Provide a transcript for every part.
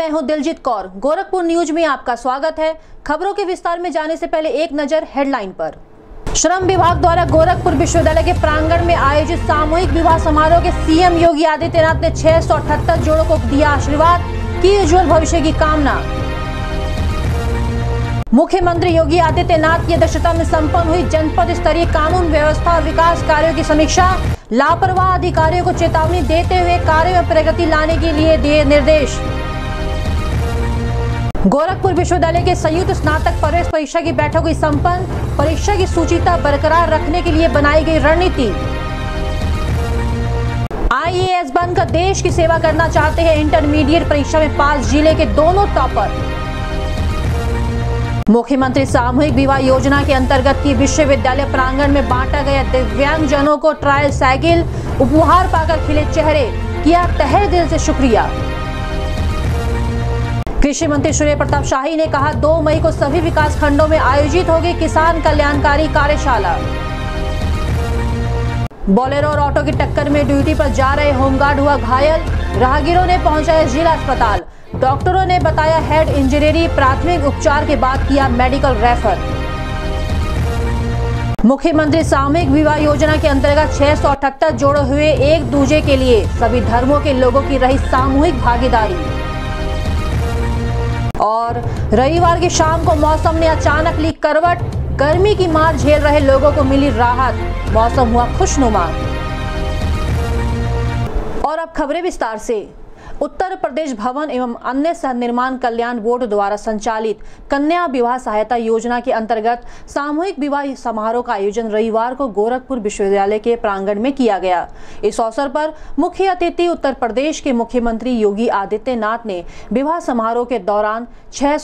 मैं हूँ दिलजीत कौर। गोरखपुर न्यूज़ में आपका स्वागत है। खबरों के विस्तार में जाने से पहले एक नज़र हेडलाइन पर। श्रम विभाग द्वारा गोरखपुर विश्वविद्यालय के प्रांगण में आयोजित सामूहिक विवाह समारोह के सीएम योगी आदित्यनाथ ने छह जोड़ों को दिया आशीर्वाद। की उज्जवल भविष्य की कामना। मुख्यमंत्री योगी आदित्यनाथ की अध्यक्षता में संपन्न हुई जनपद स्तरीय कानून व्यवस्था और विकास कार्यों की समीक्षा। लापरवाह अधिकारियों को चेतावनी देते हुए कार्य में प्रगति लाने के लिए दिए निर्देश। गोरखपुर विश्वविद्यालय के संयुक्त स्नातक प्रवेश परीक्षा की बैठक हुई संपन्न। परीक्षा की सूचिता बरकरार रखने के लिए बनाई गई रणनीति। आईएएस बनकर देश की सेवा करना चाहते हैं इंटरमीडिएट परीक्षा में पास ज़िले के दोनों टॉपर। मुख्यमंत्री सामूहिक विवाह योजना के अंतर्गत की विश्वविद्यालय प्रांगण में बांटा गया दिव्यांग जनों को ट्रायल साइकिल, उपहार पाकर खिले चेहरे। किया तहे दिल से शुक्रिया। कृषि मंत्री सूर्य प्रताप शाही ने कहा 2 मई को सभी विकास खंडों में आयोजित होगी किसान कल्याणकारी कार्यशाला। बोलेरो और ऑटो की टक्कर में ड्यूटी पर जा रहे होमगार्ड हुआ घायल। राहगीरों ने पहुँचाया जिला अस्पताल। डॉक्टरों ने बताया, हेड इंजीनियरी प्राथमिक उपचार के बाद किया मेडिकल रेफर। मुख्यमंत्री सामूहिक विवाह योजना के अंतर्गत छह सौ अठहत्तर जोड़े हुए एक दूजे के लिए। सभी धर्मों के लोगों की रही सामूहिक भागीदारी। और रविवार की शाम को मौसम ने अचानक ली करवट। गर्मी की मार झेल रहे लोगों को मिली राहत। मौसम हुआ खुशनुमा। और अब खबरें विस्तार से। उत्तर प्रदेश भवन एवं अन्य सह निर्माण कल्याण बोर्ड द्वारा संचालित कन्या विवाह सहायता योजना के अंतर्गत सामूहिक विवाह समारोह का आयोजन रविवार को गोरखपुर विश्वविद्यालय के प्रांगण में किया गया। इस अवसर पर मुख्य अतिथि उत्तर प्रदेश के मुख्यमंत्री योगी आदित्यनाथ ने विवाह समारोह के दौरान छह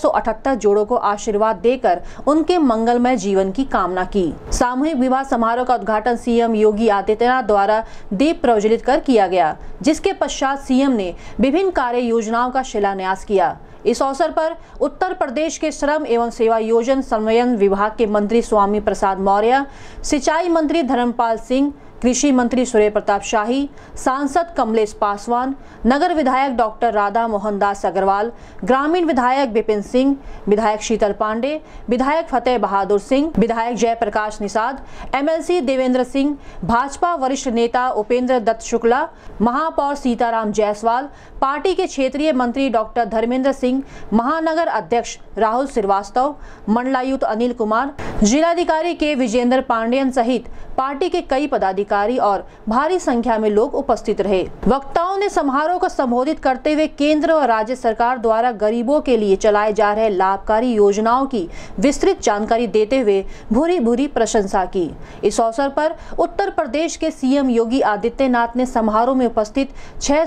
जोड़ों को आशीर्वाद देकर उनके मंगलमय जीवन की कामना की। सामूहिक विवाह समारोह का उद्घाटन सीएम योगी आदित्यनाथ द्वारा दीप प्रज्वलित कर किया गया, जिसके पश्चात सीएम ने विभिन्न कार्य योजनाओं का शिलान्यास किया। इस अवसर पर उत्तर प्रदेश के श्रम एवं सेवा योजन समन्वयन विभाग के मंत्री स्वामी प्रसाद मौर्य, सिंचाई मंत्री धर्मपाल सिंह कृषि मंत्री सूर्य प्रताप शाही, सांसद कमलेश पासवान, नगर विधायक डॉक्टर राधा मोहन दास अग्रवाल, ग्रामीण विधायक विपिन सिंह, विधायक शीतल पांडे, विधायक फतेह बहादुर सिंह, विधायक जयप्रकाश निषाद, एमएलसी देवेंद्र सिंह, भाजपा वरिष्ठ नेता उपेंद्र दत्त शुक्ला, महापौर सीताराम जायसवाल, पार्टी के क्षेत्रीय मंत्री डॉक्टर धर्मेंद्र सिंह, महानगर अध्यक्ष राहुल श्रीवास्तव, मंडलायुक्त अनिल कुमार, जिलाधिकारी के विजेंद्र पांडेयन सहित पार्टी के कई पदाधिकारी और भारी संख्या में लोग उपस्थित रहे। वक्ताओं ने समारोह को संबोधित करते हुए केंद्र और राज्य सरकार द्वारा गरीबों के लिए चलाए जा रहे लाभकारी योजनाओं की विस्तृत जानकारी देते हुए भूरी भूरी प्रशंसा की। इस अवसर पर उत्तर प्रदेश के सीएम योगी आदित्यनाथ ने समारोह में उपस्थित छह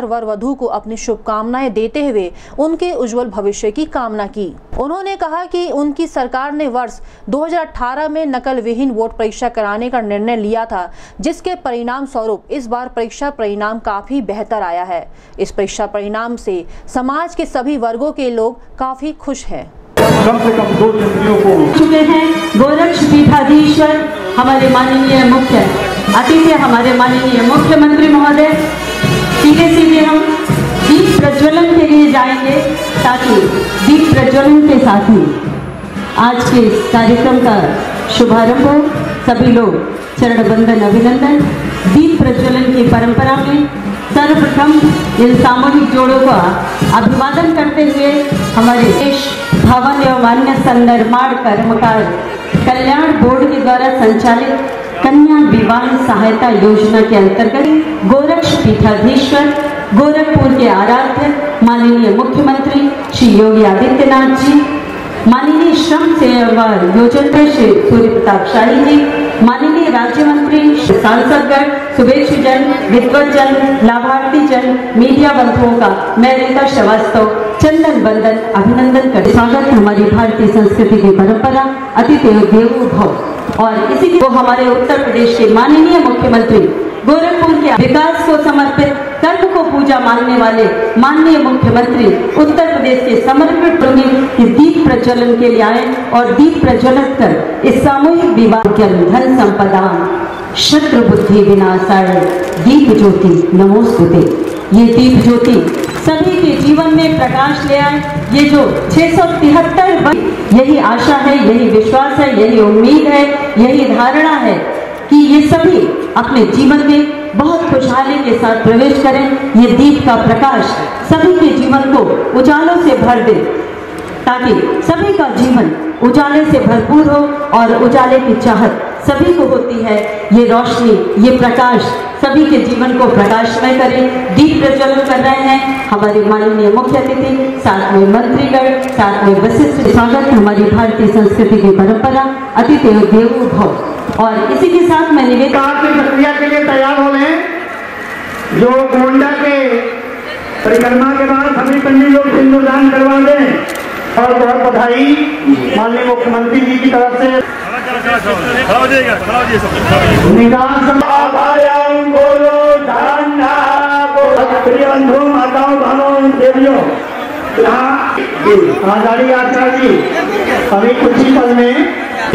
वर वधु को अपनी शुभकामनाएँ देते हुए उनके उज्जवल भविष्य की कामना की। उन्होंने कहा कि उनकी सरकार ने वर्ष 2018 में नकल विहीन वोट परीक्षा कराने का निर्णय लिया था जिसके परिणाम स्वरूप इस बार परीक्षा परिणाम काफ़ी बेहतर आया है। इस परीक्षा परिणाम से समाज के सभी वर्गों के लोग काफ़ी खुश हैं। कम से कम दो जिंदगियों को चुके हैं गोरक्ष पीठाधीश्वर हमारे माननीय मुख्य अतिथि हमारे माननीय मुख्यमंत्री महोदय। सीधे सीधे हम दीप प्रज्वलन के लिए जाएँगे ताकि दीप प्रज्वलन के साथ ही आज के कार्यक्रम का शुभारंभ हो। सभी लोग चरण बंधन अभिनंदन। दीप प्रज्वलन की परंपरा में सर्वप्रथम इन सामूहिक जोड़ों का अभिवादन करते हुए हमारे देश, भवन एवं अन्य संनिर्माण कर्मकार कल्याण बोर्ड के द्वारा संचालित कन्या विवाह सहायता योजना के अंतर्गत गोरक्ष पीठाधीश्वर, गोरखपुर के आराध्य, माननीय मुख्यमंत्री श्री योगी आदित्यनाथ जी माननीय श्रम सेवा योजन श्री सूर्य प्रताप शाही जी, माननीय राज्य मंत्री सांसदगण सुबेश जन, विद्वत जन, लाभार्थी जन, मीडिया बंधुओं का मैं रीता श्रीवास्तव चंदन बंदन अभिनंदन कर स्वागत हमारी भारतीय संस्कृति की परंपरा, अतिथि देवो भव और इसी को हमारे उत्तर प्रदेश के माननीय मुख्यमंत्री गोरखपुर के विकास को समर्पित कर्म को पूजा मानने वाले माननीय मुख्यमंत्री उत्तर प्रदेश के समर्पित होंगे इस दीप प्रज्वलन के लिए आए और दीप प्रज्वलित कर इस सामूहिक विवाह के धन संपदा, शत्रु बुद्धि विनाशाय, दीप ज्योति नमोस्तुते। ये दीप ज्योति सभी के जीवन में प्रकाश ले आए। ये जो छह सौ तिहत्तर यही आशा है, यही विश्वास है, यही उम्मीद है, यही धारणा है कि ये सभी अपने जीवन में बहुत खुशहाली के साथ प्रवेश करें। ये दीप का प्रकाश सभी के जीवन को उजालों से भर दे, ताकि सभी का जीवन उजाले से भरपूर हो और उजाले की चाहत सभी को होती है। ये रोशनी, ये प्रकाश सभी के जीवन को प्रकाशमय करें। दीप प्रज्वलन कर रहे हैं हमारे माननीय मुख्य अतिथि, साथ में मंत्रीगण, साथ में वशिष्ठ स्वागत हमारी भारतीय संस्कृति की परंपरा, अतिथि देवो भव। और इसी के साथ मैं निवेदन की प्रक्रिया के लिए तैयार हो रहे हैं। जो गोंडा के परिक्रमा के बाद सभी पंडित लोग सिंदूरदान करवा दें और बहुत बधाई माननीय मुख्यमंत्री जी की तरफ़ से। प्रिय बंधु माताओं बहनों देवियों यहाँ आज़ादी यात्रा जी अभी कुछ ही पल में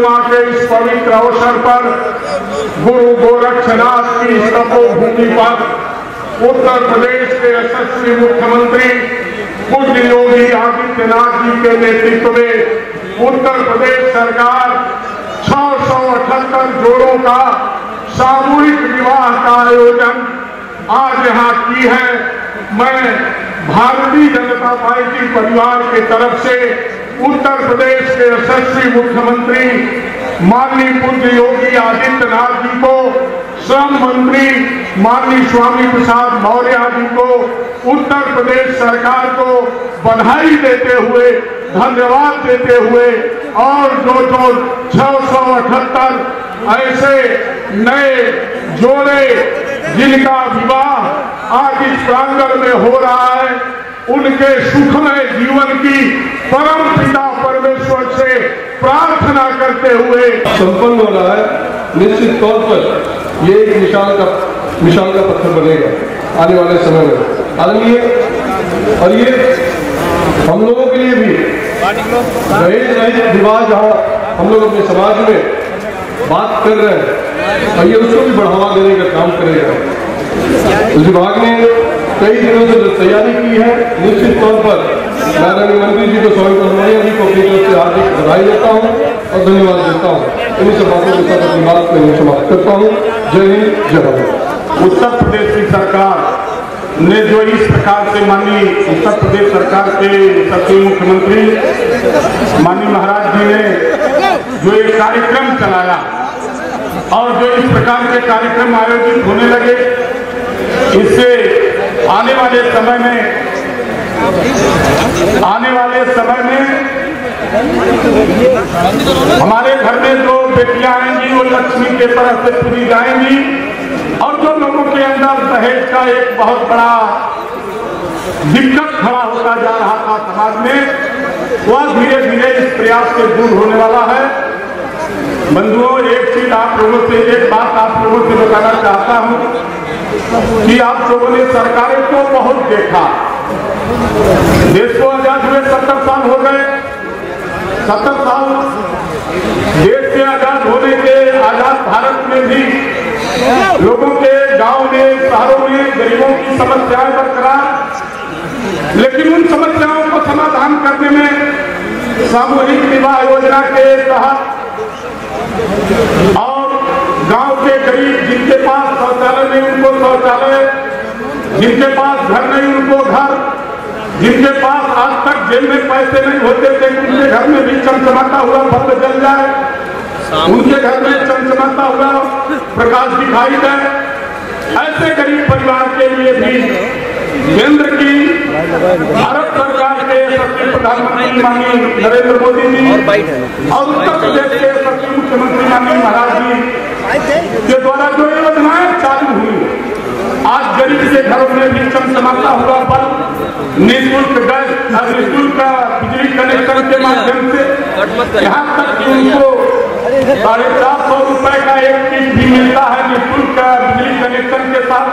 पूर्णिमा के इस पवित्र अवसर पर गुरु गोरक्षनाथ की तपोभूमि पर उत्तर प्रदेश के यशस्वी मुख्यमंत्री पूज्य योगी आदित्यनाथ जी के नेतृत्व में उत्तर प्रदेश सरकार छह सौ अठहत्तर जोड़ों का सामूहिक विवाह का आयोजन आज यहाँ की है। मैं भारतीय जनता पार्टी परिवार के तरफ़ से उत्तर प्रदेश के यशस्वी मुख्यमंत्री माननीय पूज्य योगी आदित्यनाथ जी को, श्रम मंत्री माननीय स्वामी प्रसाद मौर्य जी को, उत्तर प्रदेश सरकार को बधाई देते हुए, धन्यवाद देते हुए और जो जो छह सौ अठहत्तर ऐसे नए जोड़े जिनका विवाह आज इस प्रांगण में हो रहा है। उनके सुखमय जीवन की परम पिता परमेश्वर से प्रार्थना करते हुए संपन्न हो रहा है। निश्चित तौर पर ये एक मिसाल का मिसाल का पत्थर बनेगा आने वाले समय में। आदरणीय, और ये हम लोगों के लिए भी दहेज रहित विवाह जहाँ हम लोग अपने समाज में बात कर रहे हैं, और ये उसको भी बढ़ावा देने का काम करेगा। विभाग ने कई दिनों से तैयारी की है, निश्चित तौर पर आदरणीय मंत्री जी को स्वामी परमैया जी को अपनी तरफ़ से हार्दिक बधाई देता हूँ और धन्यवाद देता हूँ। इन्हीं सब बातों के साथ अपनी बात में समाप्त करता हूँ। जय हिंद, जय भारत। उत्तर प्रदेश की सरकार ने जो इस प्रकार से माननीय उत्तर प्रदेश सरकार के सचिव मुख्यमंत्री माननीय महाराज जी ने जो एक कार्यक्रम चलाया और जो इस प्रकार के कार्यक्रम आयोजित होने लगे, इससे आने वाले समय में, आने वाले समय में हमारे घर में जो बेटियाँ आएँगी, वो लक्ष्मी के तरफ़ से पूरी जाएँगी और जो लोगों के अंदर दहेज का एक बहुत बड़ा दिक्कत खड़ा होता जा रहा था समाज में। वह धीरे धीरे इस प्रयास से दूर होने वाला है। बंधुओं, एक चीज़ आप लोगों से, एक बात आप लोगों से बताना चाहता हूँ। कि आप लोगों ने सरकारों को बहुत देखा। देश को आज़ाद हुए सत्तर साल हो गए। सत्तर साल देश के आज़ाद होने के, आज़ाद भारत में भी लोगों के गाँव में शहरों में गरीबों की समस्याएँ बरकरार, लेकिन उन समस्याओं को समाधान करने में सामूहिक विवाह योजना के तहत और गाँव के गरीब जिनके पास शौचालय नहीं उनको शौचालय जिनके पास घर नहीं उनको घर। जिनके पास आज तक जेल में पैसे नहीं होते थे उनके घर में भी चमचमाता हुआ बल्ब जल जाए। उनके घर में चमचमाता हुआ प्रकाश दिखाई दे। ऐसे गरीब परिवार के लिए भी केंद्र की भारत सरकार के सचिव प्रधानमंत्री माननीय नरेंद्र मोदी जी और उत्तर प्रदेश के सचिव मुख्यमंत्री माननीय महाराज जी के द्वारा जो योजनाएँ चालू हुई। आज गरीब के घरों में भी चमचमाता हुआ बल्ब निःशुल्क गैस निःशुल्क बिजली कनेक्शन के माध्यम से यहाँ तक उनको साढ़े चार सौ रुपए का एक किट भी मिलता है, निःशुल्क बिजली कनेक्शन के साथ।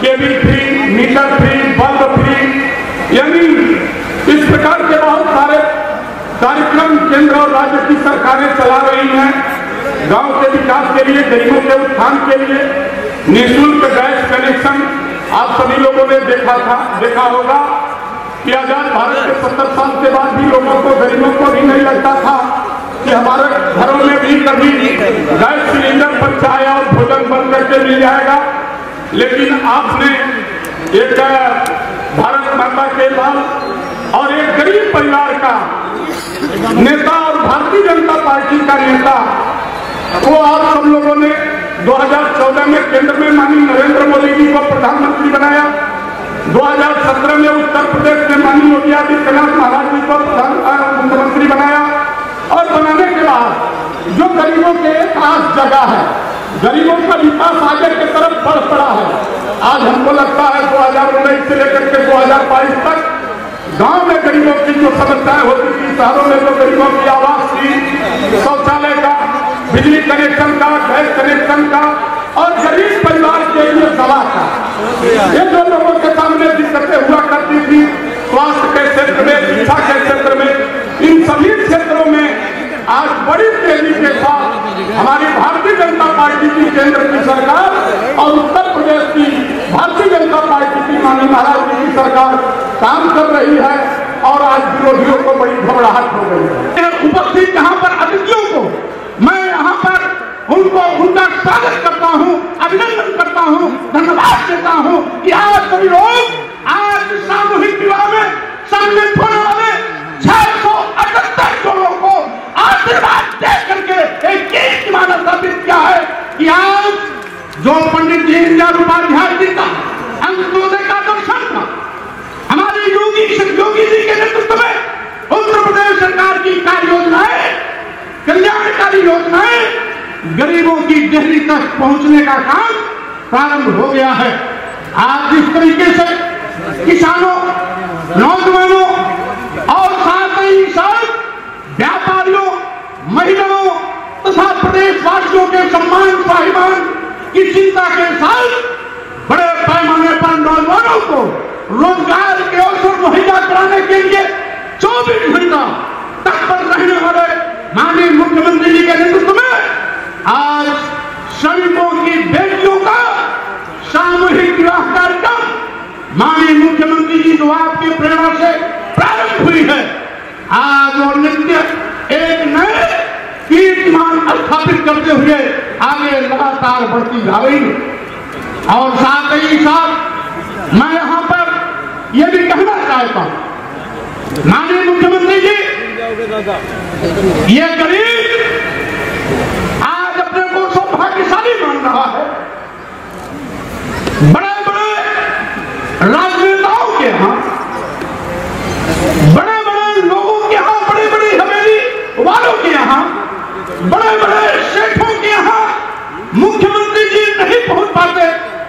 Cable free, meter free, bulb free, यानी इस प्रकार के बहुत सारे कार्यक्रम केंद्र और राज्य की सरकारें चला रही हैं। गाँव के विकास के लिए, गरीबों के उत्थान के लिए निःशुल्क गैस कनेक्शन आप सभी लोगों ने देखा था, देखा होगा कि आज़ाद भारत के सत्तर साल के बाद भी लोगों को, गरीबों को भी नहीं लगता था कि हमारे घरों में भी कभी गैस सिलेंडर पर चाय और भोजन बंद करके मिल जाएगा। लेकिन आपने एक, भारत माता के लाल और एक गरीब परिवार का नेता और भारतीय जनता पार्टी का नेता वो आप सब लोगों ने 2014 में केंद्र में माननीय नरेंद्र मोदी जी को प्रधानमंत्री बनाया। 2017 में उत्तर प्रदेश में माननीय योगी आदित्यनाथ महाराज जी को मुख्यमंत्री बनाया। और बनाने के बाद जो गरीबों के खास जगह है, गरीबों का विकास आगे की तरफ़ बढ़ पड़ा है। आज हमको लगता है दो हज़ार उन्नीस से लेकर के दो हज़ार बाईस तक गाँव में गरीबों की जो समस्याएँ होती थी, शहरों में जो गरीबों की आवास थी, शौचालय बिजली कनेक्शन का, गैस कनेक्शन का और गरीब परिवार के लिए दवा का। ये जो लोगों के सामने दिक्कतें हुआ करती थी, स्वास्थ्य के क्षेत्र में, शिक्षा के क्षेत्र में, इन सभी क्षेत्रों में आज बड़ी तेज़ी के साथ हमारी भारतीय जनता पार्टी की केंद्र की सरकार और उत्तर प्रदेश की भारतीय जनता पार्टी की माननीय महाराज की सरकार काम कर रही है और आज विरोधियों को बड़ी घबराहट हो गई है। उपस्थित यहाँ पर अतिथियों को मैं यहाँ पर उनको उनका स्वागत करता हूँ, अभिनंदन करता हूँ, धन्यवाद देता हूँ कि आज सभी लोग आज सामूहिक विवाह में सम्मिलित होने वाले छह सौ अठहत्तर जोड़ों को आशीर्वाद दे करके एक माना साबित किया है कि आज जो पंडित दीनदयाल उपाध्याय जी का अंत्योदय का दर्शन था हमारे योगी योगी जी के नेतृत्व में उत्तर प्रदेश सरकार की कार्य योजनाएँ कल्याणकारी योजनाएँ गरीबों की गहरी तक पहुँचने का काम प्रारंभ हो गया है। आज जिस तरीके से किसानों, नौजवानों और साथ ही साथ व्यापारियों, महिलाओं तथा प्रदेशवासियों के सम्मान, स्वाभिमान की चिंता के साथ बड़े पैमाने पर नौजवानों को रोज़गार के अवसर मुहैया कराने के लिए चौबीस घंटा तत्पर रहने वाले माननीय मुख्यमंत्री जी के नेतृत्व में आज श्रमिकों की बेटियों का सामूहिक विवाह कार्यक्रम माननीय मुख्यमंत्री जी जो आपकी प्रेरणा से प्रारंभ हुई है। आज और नित्य एक नए कीर्तिमान स्थापित करते हुए आगे लगातार बढ़ती जा रही है। और साथ ही साथ मैं यहाँ पर यह भी कहना चाहता हूँ, माननीय मुख्यमंत्री जी, ये गरीब को सौभाग्यशाली मान रहा है। बड़े बड़े राजनेताओं के यहाँ बड़े बड़े लोगों के यहाँ बड़ी बड़ी हवेली वालों के यहाँ बड़े बड़े शेखों के यहाँ मुख्यमंत्री जी नहीं पहुँच पाते।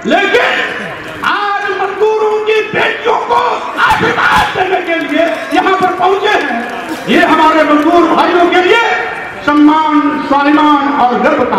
लेकिन आज मजदूरों की बेटियों को आशीर्वाद देने के लिए यहाँ पर पहुँचे हैं। ये हमारे मजदूर भाइयों के लिए सम्मान, स्वाभिमान और गर्व का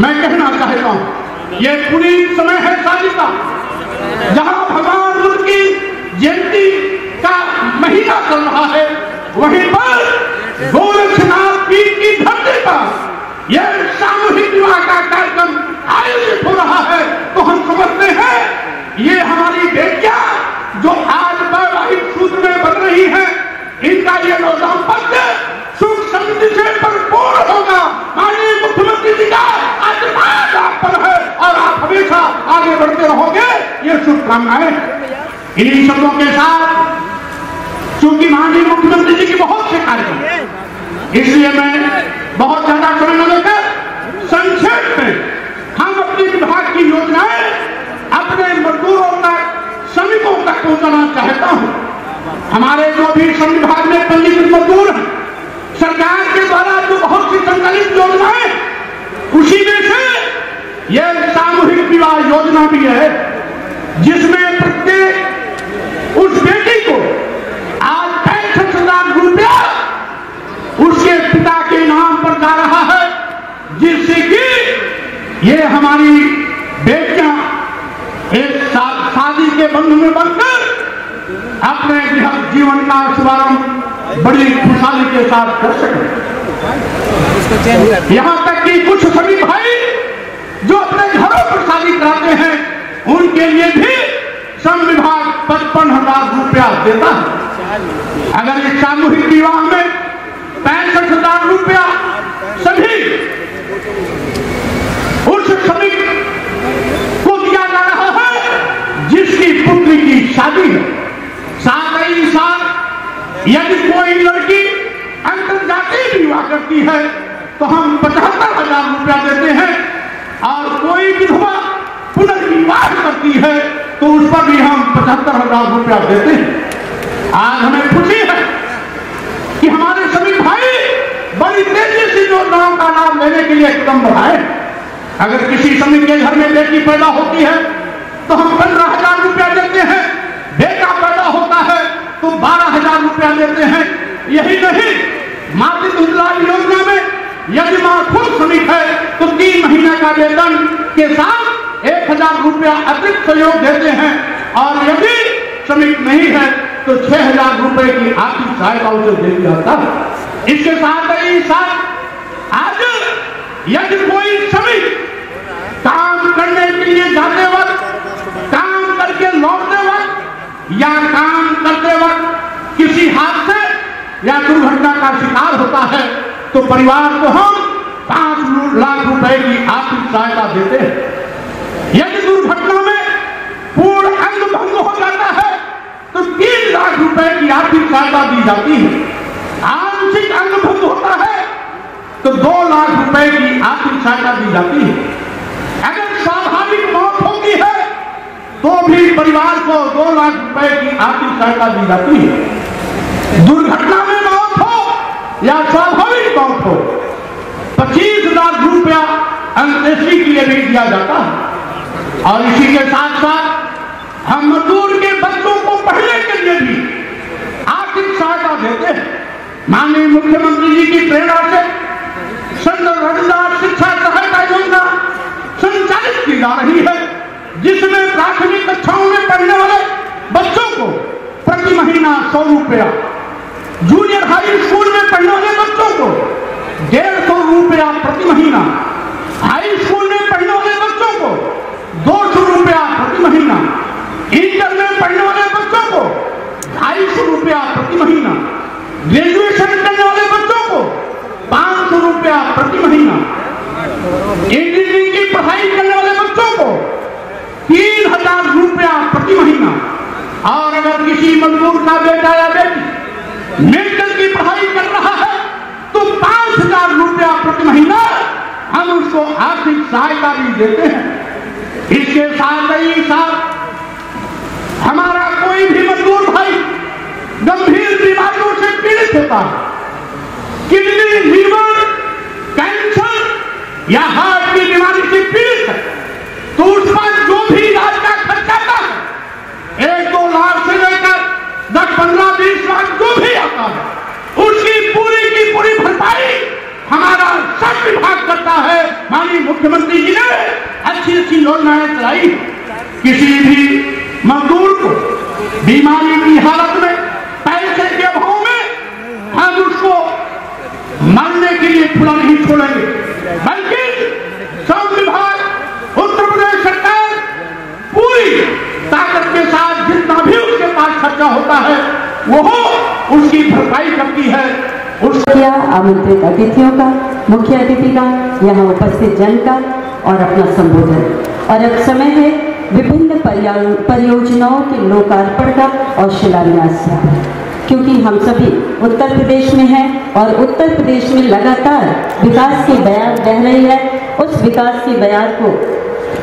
मैं कहना चाहता हूँ, ये पूरी समय है शादी का जहाँ भगवान बुद्ध की जयंती का महीना चल रहा है, वहीं पर गोरक्षनाथ पीर की धरती पर यह सामूहिक विवाह का कार्यक्रम आयोजित हो रहा है। तो हम समझते हैं, ये हमारी बेटियाँ जो आज वैवाहिक सूत्र में बन रही है, इनका ये दाम्पत्य सुख समृद्धि से भरपूर होगा। माननीय मुख्यमंत्री जी का आशीर्वाद आप पर है और आप हमेशा आगे बढ़ते रहोगे, ये शुभकामनाएँ इन्हीं शब्दों के साथ, चूँकि माननीय मुख्यमंत्री जी की बहुत से कार्यक्रम इसलिए मैं बहुत ज़्यादा समय न लेकर संक्षेप में हम अपने विभाग की योजनाएँ अपने मजदूरों तक, श्रमिकों तक पहुंचाना चाहता हूँ। हमारे जो भी श्रम विभाग में पंजीकृत मजदूर हैं, सरकार के द्वारा जो बहुत सी संचालित योजनाएँ उसी में से यह सामूहिक विवाह योजना भी है, जिसमें प्रत्येक उस बेटी को आज पैंसठ हज़ार रुपया उसके पिता के नाम पर जा रहा है, जिससे कि ये हमारी बेटियाँ एक शादी के बंधन में बनकर अपने जीवन का शुभारंभ बड़ी खुशहाली के साथ कर सके। यहाँ तक कि कुछ सभी भाई जो अपने घरों पर शादी कराते हैं, उनके लिए भी श्रम विभाग पचपन हज़ार रुपया देता है। अगर इस सामूहिक विवाह में पैंसठ हज़ार रुपया सभी उस श्रमिक को दिया जा रहा है, जिसकी पुत्री की शादी है। साथ ही साथ यदि कोई लड़की अंतर जाति विवाह करती है तो हम पचहत्तर हज़ार रुपया देते हैं। और कोई विधवा पुनर्विवाह करती है तो उस पर भी हम पचहत्तर हज़ार रुपया देते हैं। आज हमें खुशी है कि हमारे सभी भाई बड़ी तेज़ी से योजनाओं का लाभ लेने के लिए कदम बढ़ाए अगर किसी श्रमिक के घर में बेटी पैदा होती है तो हम पंद्रह हज़ार रुपया देते हैं। बेटा पैदा होता है तो बारह हज़ार रुपया देते हैं। यही नहीं। मातृ लाभ योजना में यदि माँ खुद श्रमिक है तो तीन महीने का वेतन के साथ एक हज़ार रुपया अतिरिक्त सहयोग देते हैं। और यदि श्रमिक नहीं है तो छह हज़ार रुपए की आर्थिक सहायता उसे दे जाता है। इसके साथ ही साथ आज यदि कोई श्रमिक काम करने के लिए जाते वक्त, काम करके लौटते वक्त या काम करते वक्त किसी हादसे या दुर्घटना का शिकार होता है तो परिवार को हम पाँच लाख रुपए की आर्थिक सहायता देते हैं। यदि दुर्घटना में पूर्ण अंग भंग हो जाता है तो तीन लाख रुपए की आर्थिक सहायता दी जाती है। आंशिक अंग भंग होता है तो दो लाख रुपए की आर्थिक सहायता दी जाती है। अगर स्वाभाविक मौत होती है तो भी परिवार को दो लाख रुपए की आर्थिक सहायता दी जाती है। दुर्घटना में मौत हो या स्वाभाविक मौत हो, पच्चीस हज़ार रुपया अंत्येष्टि के लिए भी दिया जाता है। और इसी के साथ साथ हम मजदूर के बच्चों को पढ़ने के लिए भी आर्थिक सहायता देते हैं। माननीय मुख्यमंत्री जी की प्रेरणा से संत शिक्षा सहायता योजना संचालित की जा रही है, जिसमें प्राथमिक कक्षाओं में पढ़ने वाले बच्चों को प्रति महीना सौ रुपया जूनियर हाई स्कूल में पढ़ने वाले बच्चों को। डेढ़ सौ रुपया प्रति महीना। हाई स्कूल में पढ़ने वाले बच्चों को। दो सौ रुपया प्रति महीना। इंटर में पढ़ने वाले बच्चों को। ढाई सौ रुपया प्रति महीना। ग्रेजुएशन करने वाले बच्चों को। पाँच सौ रुपया प्रति महीना। इंजीनियरिंग की पढ़ाई करने वाले बच्चों को। तीन हज़ार रुपया प्रति महीना। और अगर किसी मजदूर का बेटा या बेटी मेडिकल की पढ़ाई कर रहा है तो पाँच हज़ार रुपया प्रति महीना हम उसको आर्थिक सहायता भी देते हैं। इसके साथ ही साथ हमारा कोई भी मजदूर भाई गंभीर बीमारियों से पीड़ित होता है, किडनी, लीवर, कैंसर या हार्ट की बीमारी से पीड़ित है तो उस पर जो भी इलाज का खर्च आता है एक दो लाख से लेकर पंद्रह बीस लाख जो भी आता है। उसकी पूरी की पूरी भरपाई हमारा सब विभाग करता है। माननीय मुख्यमंत्री जी ने अच्छी अच्छी योजनाएँ चलाई। किसी भी मजदूर को बीमारी की हालत में, पैसे के अभाव में हम उसको मरने के लिए खुला नहीं छोड़ेंगे। बल्कि सब विभाग, उत्तर प्रदेश सरकार पूरी ताकत के साथ जितना भी उसके पास खर्चा होता है, वो उसकी भरपाई करती है। उस आमंत्रित अतिथियों का, मुख्य अतिथि का, यहाँ उपस्थित जन का और अपना संबोधन। और अब समय है विभिन्न परियोजनाओं के लोकार्पण का और शिलान्यास का। क्योंकि हम सभी उत्तर प्रदेश में हैं और उत्तर प्रदेश में लगातार विकास की बयान बह रही है। उस विकास की बयान को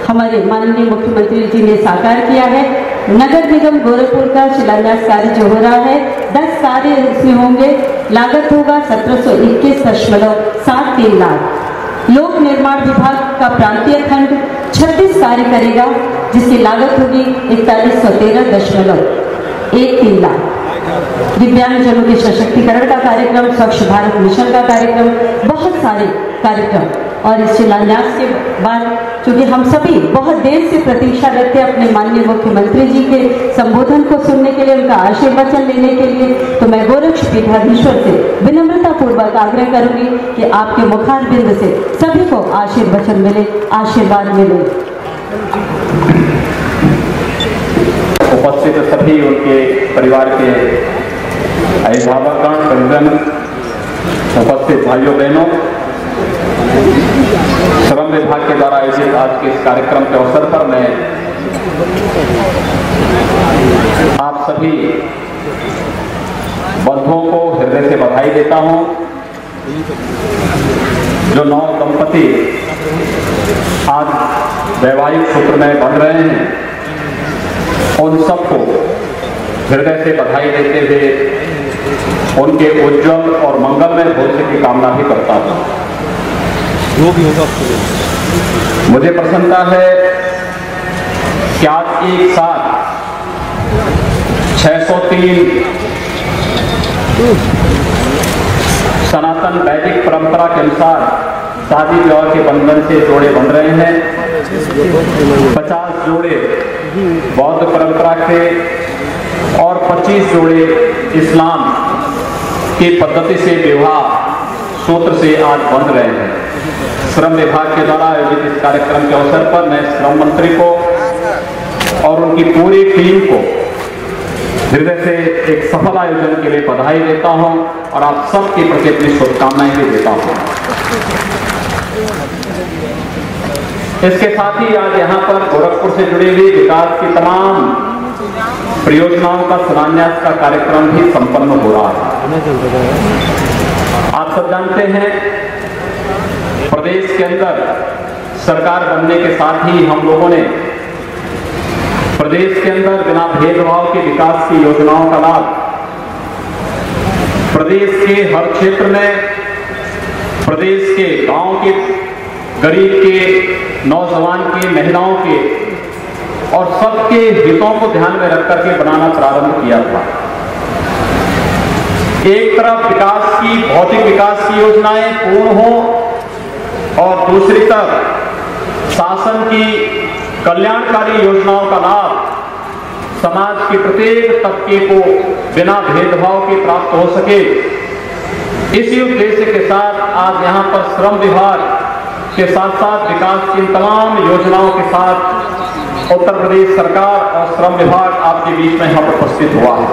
हमारे माननीय मुख्यमंत्री जी ने साकार किया है। नगर निगम गोरखपुर का शिलान्यास कार्य जो हो रहा है, दस कार्य इसमें होंगे। लागत होगा सत्रह सौ इक्कीस दशमलव सात तीन लाख। लोक निर्माण विभाग का प्रांतीय खंड 36 कार्य करेगा, जिसकी लागत होगी इकतालीस सौ तेरह दशमलव एक तीन लाख। दिव्यांगजनों के सशक्तिकरण का कार्यक्रम, स्वच्छ भारत मिशन का कार्यक्रम, बहुत सारे कार्यक्रम। और इस शिलान्यास के बाद चूँकि हम सभी बहुत देर से प्रतीक्षा हैं अपने माननीय मुख्यमंत्री जी के संबोधन को सुनने के लिए, उनका आशीर्वचन लेने के लिए तो मैं गोरक्ष पीठाधीश्वर से विनम्रता पूर्वक आग्रह करूँगी कि आपके मुखार बिंद से सभी को आशीर्वचन मिले, आशीर्वाद मिले। उपस्थित सभी उनके परिवार के परिजन उपस्थित भाइयों बहनों श्रम विभाग के द्वारा आयोजित आज के इस कार्यक्रम के अवसर पर मैं आप सभी बंधुओं को हृदय से बधाई देता हूँ। जो नौ दंपति आज वैवाहिक सूत्र में बन रहे हैं, उन सबको हृदय से बधाई देते हुए उनके उज्जवल और मंगलमय भविष्य की कामना भी करता हूँ। मुझे प्रसन्नता है कि आज एक साथ 603 सनातन वैदिक परंपरा के अनुसार शादी विवाह के बंधन से जोड़े बन रहे हैं। 50 जोड़े बौद्ध परंपरा के और 25 जोड़े इस्लाम की पद्धति से, विवाह, सूत्र से आज बंध रहे हैं। श्रम विभाग के द्वारा आयोजित इस कार्यक्रम के अवसर पर मैं श्रम मंत्री को और उनकी पूरी टीम को हृदय से एक सफल आयोजन के लिए बधाई देता हूँ और आप सबके प्रति अपनी शुभकामनाएँ भी देता हूँ। इसके साथ ही आज यहाँ पर गोरखपुर से जुड़ी हुई विकास की तमाम परियोजनाओं का शिलान्यास का कार्यक्रम भी संपन्न हो रहा है। आप सब जानते हैं प्रदेश के अंदर सरकार बनने के साथ ही हम लोगों ने प्रदेश के अंदर बिना भेदभाव के विकास की योजनाओं का लाभ प्रदेश के हर क्षेत्र में, प्रदेश के गाँव के, गरीब के, नौजवान के, महिलाओं के और सबके हितों को ध्यान में रख करके बनाना प्रारंभ किया था। एक तरफ़ विकास की, भौतिक विकास की योजनाएँ पूर्ण हो और दूसरी तरफ़ शासन की कल्याणकारी योजनाओं का लाभ समाज के प्रत्येक तबके को बिना भेदभाव के प्राप्त हो सके। इसी उद्देश्य के साथ आज यहाँ पर श्रम विभाग के साथ साथ विकास की तमाम योजनाओं के साथ उत्तर प्रदेश सरकार और श्रम विभाग आपके बीच में यहाँ पर उपस्थित हुआ है।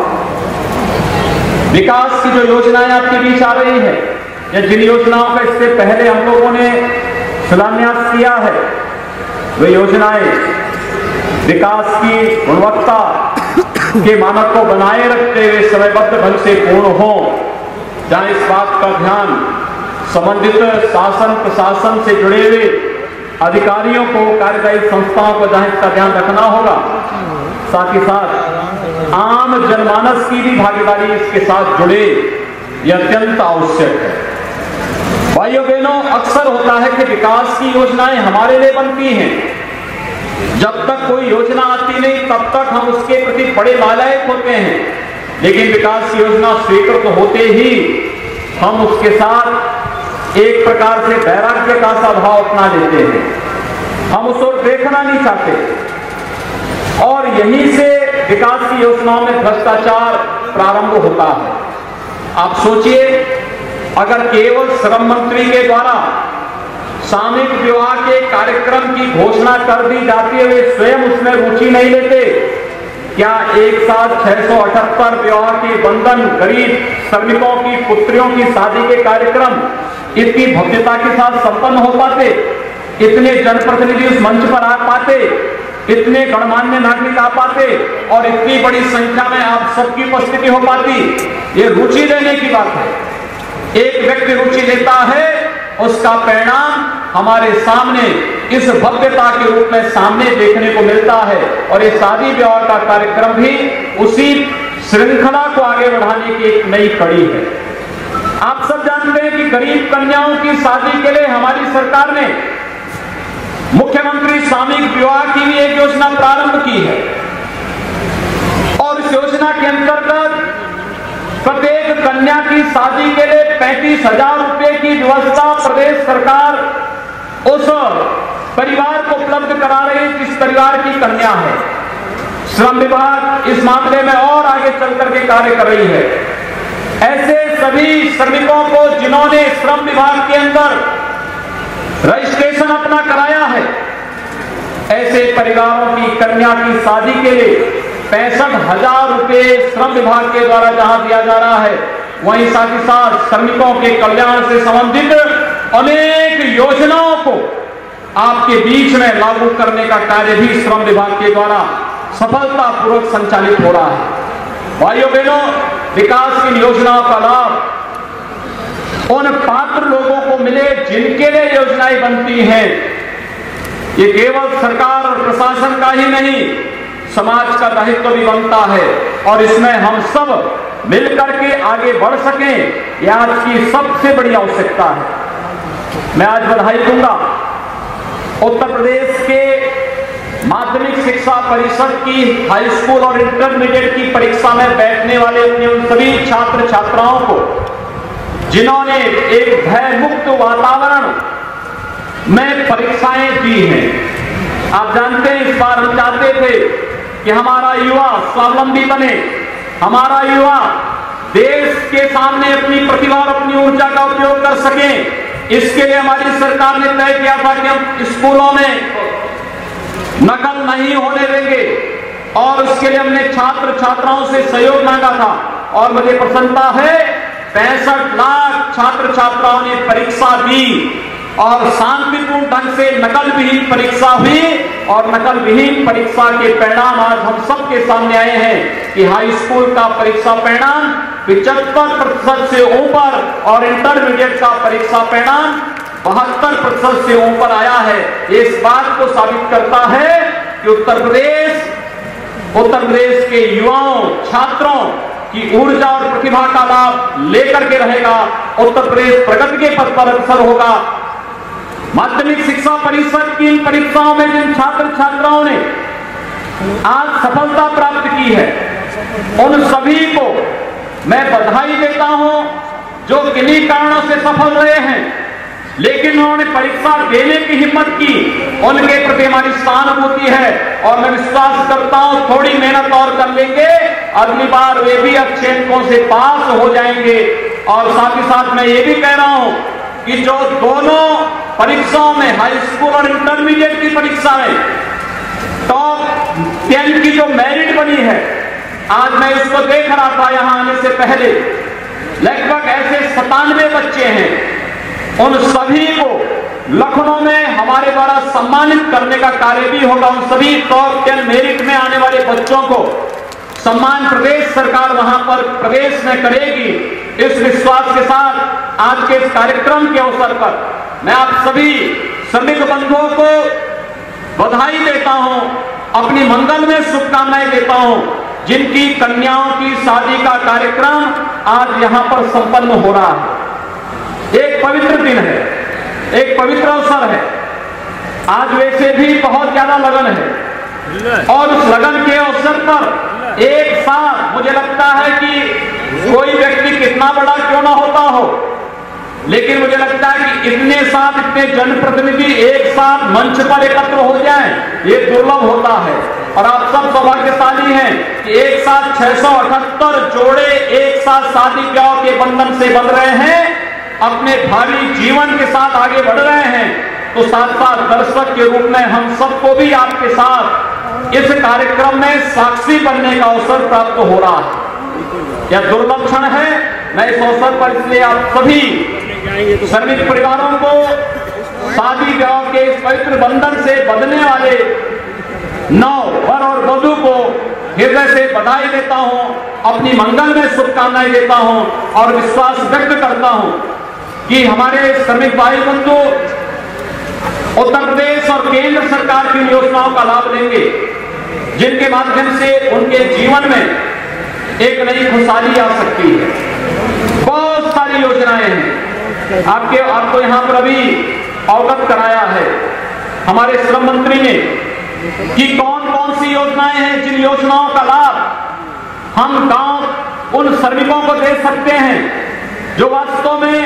विकास की जो योजनाएँ आपके बीच आ रही है या जिन योजनाओं का इससे पहले हम लोगों ने शिलान्यास किया है, वे योजनाएँ विकास की गुणवत्ता के मानक को बनाए रखते हुए समयबद्ध ढंग से पूर्ण हो। जहाँ इस बात का ध्यान संबंधित शासन, प्रशासन से जुड़े हुए अधिकारियों को कार्यदायी संस्थाओं को जहाँ इसका ध्यान रखना होगा। साथ ही साथ आम जनमानस की भी भागीदारी इसके साथ जुड़े यह अत्यंत आवश्यक है। भाइयों बहनों, अक्सर होता है कि विकास की योजनाएँ हमारे लिए बनती हैं। जब तक कोई योजना आती नहीं, तब तक हम उसके प्रति बड़े लालायक होते हैं। लेकिन विकास की योजना स्वीकृत होते ही हम उसके साथ एक प्रकार से वैराग्य का सा भाव अपना लेते हैं। हम उस ओर देखना नहीं चाहते। और यहीं से विकास की योजनाओं में भ्रष्टाचार प्रारंभ होता है। आप सोचिए अगर केवल श्रम मंत्री के द्वारा सामूहिक विवाह के कार्यक्रम की घोषणा कर दी जाती है, वे स्वयं उसमें रुचि नहीं लेते। क्या एक साथ छह सौ अठहत्तर विवाह के बंधन, गरीब श्रमिकों की, पुत्रियों की शादी के कार्यक्रम इतनी भव्यता के साथ संपन्न हो पाते? इतने जनप्रतिनिधि उस मंच पर आ पाते? इतने गणमान्य नागरिक आ पाते? और इतनी बड़ी संख्या में आप सबकी उपस्थिति हो पाती? ये रुचि लेने की बात है। एक व्यक्ति रुचि लेता है, उसका परिणाम हमारे सामने इस भव्यता के रूप में सामने देखने को मिलता है। और ये शादी विवाह का कार्यक्रम भी उसी श्रृंखला को आगे बढ़ाने की एक नई कड़ी है। आप सब जानते हैं कि गरीब कन्याओं की शादी के लिए हमारी सरकार ने मुख्यमंत्री सामूहिक विवाह की भी एक योजना प्रारंभ की है। और इस योजना के अंतर्गत प्रत्येक कन्या की शादी के लिए पैंतीस हज़ार रुपए की व्यवस्था प्रदेश सरकार उस परिवार को उपलब्ध करा रही है, जिस परिवार की कन्या है। श्रम विभाग इस मामले में और आगे चल करके कार्य कर रही है। ऐसे सभी श्रमिकों को जिन्होंने श्रम विभाग के अंदर रजिस्ट्रेशन अपना कराया है, ऐसे परिवारों की कन्या की शादी के लिए पैंसठ हज़ार रुपए श्रम विभाग के द्वारा जहाँ दिया जा रहा है, वहीं साथ ही साथ श्रमिकों के कल्याण से संबंधित अनेक योजनाओं को आपके बीच में लागू करने का कार्य भी श्रम विभाग के द्वारा सफलतापूर्वक संचालित हो रहा है। भाइयों बहनों, विकास की योजनाओं का लाभ उन पात्र लोगों को मिले जिनके लिए योजनाएँ बनती हैं। ये केवल सरकार और प्रशासन का ही नहीं समाज का दायित्व भी बनता है और इसमें हम सब मिलकर के आगे बढ़ सकें, यह आज की सबसे बड़ी आवश्यकता है। मैं आज बधाई दूँगा उत्तर प्रदेश के माध्यमिक शिक्षा परिषद की हाई स्कूल और इंटरमीडिएट की परीक्षा में बैठने वाले अपने उन सभी छात्र छात्राओं को, जिन्होंने एक भय मुक्त वातावरण में परीक्षाएँ दी हैं। आप जानते हैं, इस बार हम चाहते थे कि हमारा युवा स्वावलंबी बने, हमारा युवा देश के सामने अपनी प्रतिभा और अपनी ऊर्जा का उपयोग कर सके। इसके लिए हमारी सरकार ने तय किया था कि हम स्कूलों में नकल नहीं होने देंगे और उसके लिए हमने छात्र छात्राओं से सहयोग मांगा था। और मुझे प्रसन्नता है, पैंसठ लाख छात्र छात्राओं ने परीक्षा दी। और शांतिपूर्ण ढंग से नकल विहीन परीक्षा हुई और नकल विहीन परीक्षा के परिणाम आज हम सबके सामने आए हैं कि हाई स्कूल का परीक्षा परिणाम, पिचहत्तर प्रतिशत से ऊपर और इंटरमीडिएट का परीक्षा परिणाम बहत्तर प्रतिशत से ऊपर आया है। इस बात को साबित करता है कि उत्तर प्रदेश उत्तर प्रदेश के युवाओं, छात्रों की ऊर्जा और प्रतिभा का लाभ लेकर के रहेगा। उत्तर प्रदेश प्रगति के पथ पर अग्रसर होगा। माध्यमिक शिक्षा परिषद की इन परीक्षाओं में जिन छात्र छात्राओं ने आज सफलता प्राप्त की है, उन सभी को मैं बधाई देता हूँ, जो किन्हीं कारणों से सफल रहे हैं, लेकिन उन्होंने परीक्षा देने की हिम्मत की, उनके प्रति हमारी सहानुभूति है, और मैं विश्वास करता हूँ, थोड़ी मेहनत और कर लेंगे, अगली बार वे भी अच्छे अंकों से पास हो जाएँगे, और साथ ही साथ मैं ये भी कह रहा हूँ कि जो दोनों परीक्षाओं में हाई स्कूल और इंटरमीडिएट की परीक्षा में टॉप टेन की जो मेरिट बनी है, आज मैं इसको देख रहा था यहाँ आने से पहले। लगभग ऐसे सतानवे बच्चे हैं। उन सभी को लखनऊ में हमारे द्वारा सम्मानित करने का कार्य भी होगा। उन सभी टॉप टेन मेरिट में आने वाले बच्चों को सम्मान प्रदेश सरकार वहाँ पर प्रदेश में करेगी। इस विश्वास के साथ आज के इस कार्यक्रम के अवसर पर मैं आप सभी श्रमिक बंधुओं को बधाई देता हूँ, अपनी मंगल में शुभकामनाएँ देता हूँ, जिनकी कन्याओं की शादी का कार्यक्रम आज यहाँ पर संपन्न हो रहा है। एक पवित्र दिन है, एक पवित्र अवसर है। आज वैसे भी बहुत ज़्यादा लगन है। और उस लगन के अवसर पर एक साथ मुझे लगता है कि कोई व्यक्ति कितना बड़ा क्यों ना होता हो? लेकिन मुझे लगता है कि इतने साथ, इतने जनप्रतिनिधि एक साथ मंच पर एकत्र हो जाएँ, ये दुर्लभ होता है। और आप सब सौभाग्यशाली हैं कि एक साथ छह जोड़े एक साथ शादी ब्याह के बंधन से बंध रहे हैं, अपने भावी जीवन के साथ आगे बढ़ रहे हैं। तो साथ साथ दर्शक के रूप में हम सबको भी आपके साथ इस कार्यक्रम में साक्षी बनने का अवसर प्राप्त हो रहा है। यह दुर्लभ क्षण है? मैं इस अवसर पर इसलिए आप सभी श्रमिक परिवारों को शादी ब्याह के इस पवित्र बंधन से बंधने वाले नौ वर और वधु को हृदय से बधाई देता हूँ, अपनी मंगल में शुभकामनाएँ देता हूँ और विश्वास व्यक्त करता हूँ कि हमारे श्रमिक भाई बंधु उत्तर प्रदेश और केंद्र सरकार की योजनाओं का लाभ लेंगे, जिनके माध्यम से उनके जीवन में एक नई खुशहाली आ सकती है। बहुत सारी योजनाएँ हैं आपके, आपको यहाँ पर अभी अवगत कराया है। हमारे श्रम मंत्री ने कि कौन कौन सी योजनाएँ हैं, जिन योजनाओं का लाभ हम गाँव, उन श्रमिकों को दे सकते हैं, जो वास्तव में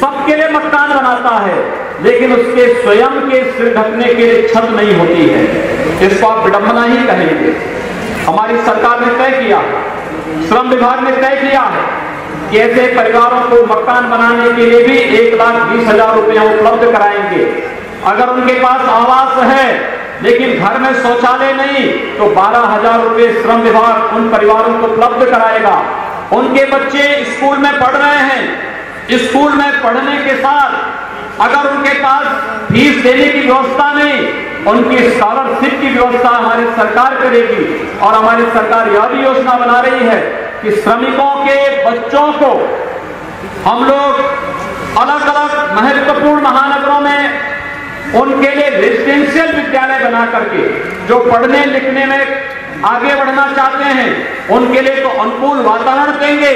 सबके लिए मकान बनाता है, लेकिन उसके स्वयं के सिर ढकने के लिए छत नहीं होती है। इसको आप विडंबना ही कहेंगे। हमारी सरकार ने तय किया, श्रम विभाग ने तय किया है कि ऐसे परिवारों को मकान बनाने के लिए भी एक लाख बीस हज़ार रुपया उपलब्ध कराएँगे। अगर उनके पास आवास है, लेकिन घर में शौचालय नहीं तो बारह हज़ार रुपए श्रम विभाग उन परिवारों को उपलब्ध कराएगा। उनके बच्चे स्कूल में पढ़ रहे हैं। स्कूल में पढ़ने के साथ अगर उनके पास फ़ीस देने की व्यवस्था नहीं उनकी स्कॉलरशिप की व्यवस्था हमारी सरकार करेगी। और हमारी सरकार यह भी योजना बना रही है कि श्रमिकों के बच्चों को हम लोग अलग अलग महत्वपूर्ण महानगरों में उनके लिए रेजिडेंशियल विद्यालय बना करके, जो पढ़ने लिखने में आगे बढ़ना चाहते हैं। उनके लिए तो अनुकूल वातावरण देंगे,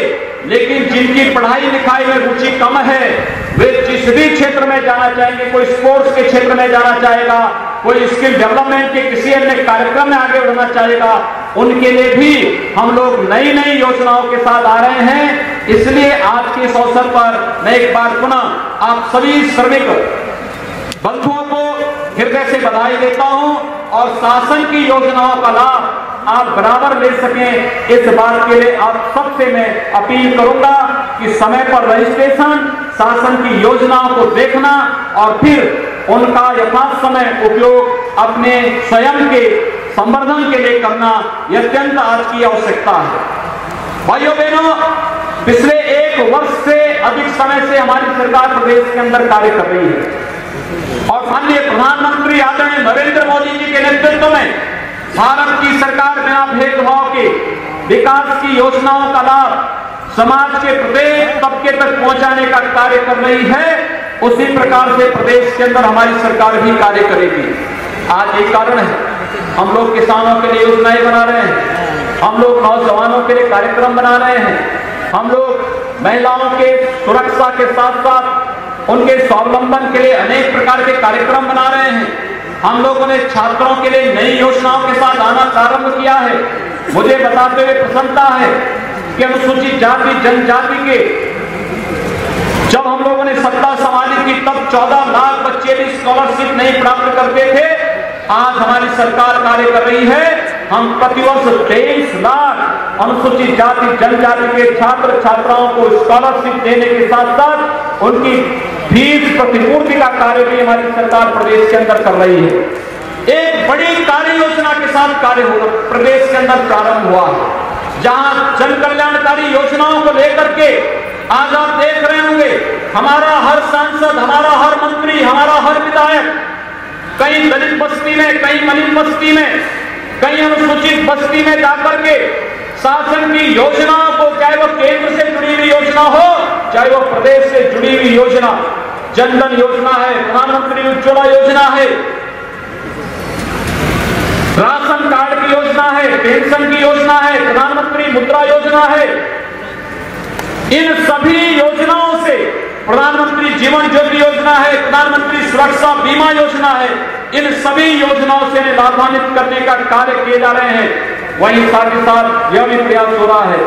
लेकिन जिनकी पढ़ाई लिखाई में रुचि कम है, वे जिस भी क्षेत्र में जाना चाहेंगे, कोई स्पोर्ट्स के क्षेत्र में जाना चाहेगा, कोई स्किल डेवलपमेंट के किसी अन्य कार्यक्रम में आगे बढ़ना चाहेगा, उनके लिए भी हम लोग नई नई योजनाओं के साथ आ रहे हैं। इसलिए आज के इस अवसर पर मैं एक बार पुनः आप सभी श्रमिक बंधुओं को हृदय से बधाई देता हूँ और शासन की योजनाओं का लाभ आप बराबर ले सकें। इस बात के लिए आप सबसे मैं अपील करूँगा कि समय पर रजिस्ट्रेशन, शासन की योजनाओं को देखना और फिर उनका यथार्थ समय उपयोग अपने स्वयं के संवर्धन के लिए करना यह अत्यंत आज की आवश्यकता है। भाइयों बहनों, पिछले एक वर्ष से अधिक समय से हमारी सरकार प्रदेश के अंदर कार्य कर रही है। और माननीय प्रधानमंत्री आदरणीय नरेंद्र मोदी जी के नेतृत्व में भारत की सरकार बिना भेदभाव के विकास की योजनाओं का लाभ समाज के प्रत्येक तबके तक पहुँचाने का कार्य कर रही है, उसी प्रकार से प्रदेश के अंदर हमारी सरकार भी कार्य करेगी। आज एक कारण है, हम लोग किसानों के लिए योजनाएँ बना रहे हैं, हम लोग नौजवानों के लिए कार्यक्रम बना रहे हैं, हम लोग महिलाओं के सुरक्षा के साथ साथ उनके स्वावलंबन के लिए अनेक प्रकार के कार्यक्रम बना रहे हैं। हम लोगों ने छात्रों के लिए नई योजनाओं के साथ आना प्रारंभ किया है। मुझे बताते हुए प्रसन्नता है कि अनुसूचित जाति, जनजाति के जब हम लोगों ने सत्ता संभाली थी तब 14 लाख बच्चे भी स्कॉलरशिप नहीं प्राप्त करते थे, आज हमारी सरकार कार्य कर रही है। हम प्रतिवर्ष तेईस लाख अनुसूचित जाति, जनजाति के छात्र छात्राओं को स्कॉलरशिप देने के साथ साथ उनकी फ़ीस प्रतिपूर्ति का कार्य भी हमारी सरकार प्रदेश के अंदर कर रही है। एक बड़ी कार्य योजना के साथ कार्य प्रदेश के अंदर प्रारंभ हुआ है। जहाँ जन कल्याणकारी योजनाओं को लेकर के आज आप देख रहे होंगे, हमारा हर सांसद, हमारा हर मंत्री, हमारा हर विधायक, कई दलित बस्ती में, कई मलिन बस्ती में कई अनुसूचित बस्ती में जाकर के शासन की योजनाओं को चाहे वो केंद्र से जुड़ी हुई योजना हो, चाहे वो प्रदेश से जुड़ी हुई योजना, जनधन योजना है, प्रधानमंत्री उज्ज्वला योजना है, राशन कार्ड की योजना है, पेंशन की योजना है, प्रधानमंत्री मुद्रा योजना है, इन सभी योजनाओं से प्रधानमंत्री जीवन ज्योति योजना है, प्रधानमंत्री सुरक्षा बीमा योजना है। इन सभी योजनाओं से लाभान्वित करने का कार्य किए जा रहे हैं। वहीं साथ ही साथ यह भी प्रयास हो रहा है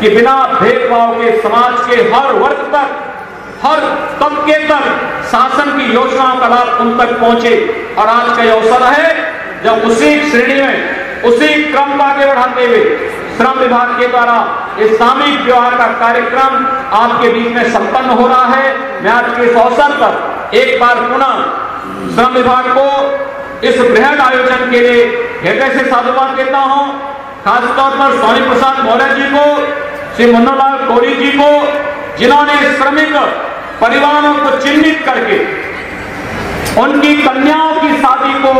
कि बिना भेदभाव के समाज के हर वर्ग तक, हर तबके तक शासन की योजनाओं का लाभ उन तक पहुँचे। और आज का अवसर है जब उसी श्रेणी में उसी क्रम को आगे बढ़ाते हुए श्रम विभाग के द्वारा इस सामूहिक विवाह का कार्यक्रम आपके बीच में संपन्न हो रहा है। मैं आज के इस अवसर पर एक बार पुनः श्रम विभाग को इस बृहद आयोजन के लिए हृदय से साधुवाद देता हूँ। खासतौर पर स्वामी प्रसाद मौर्य जी को, श्री मुन्नालाल कोरी जी को, जिन्होंने श्रमिक परिवारों को चिन्हित करके उनकी कन्याओं की शादी को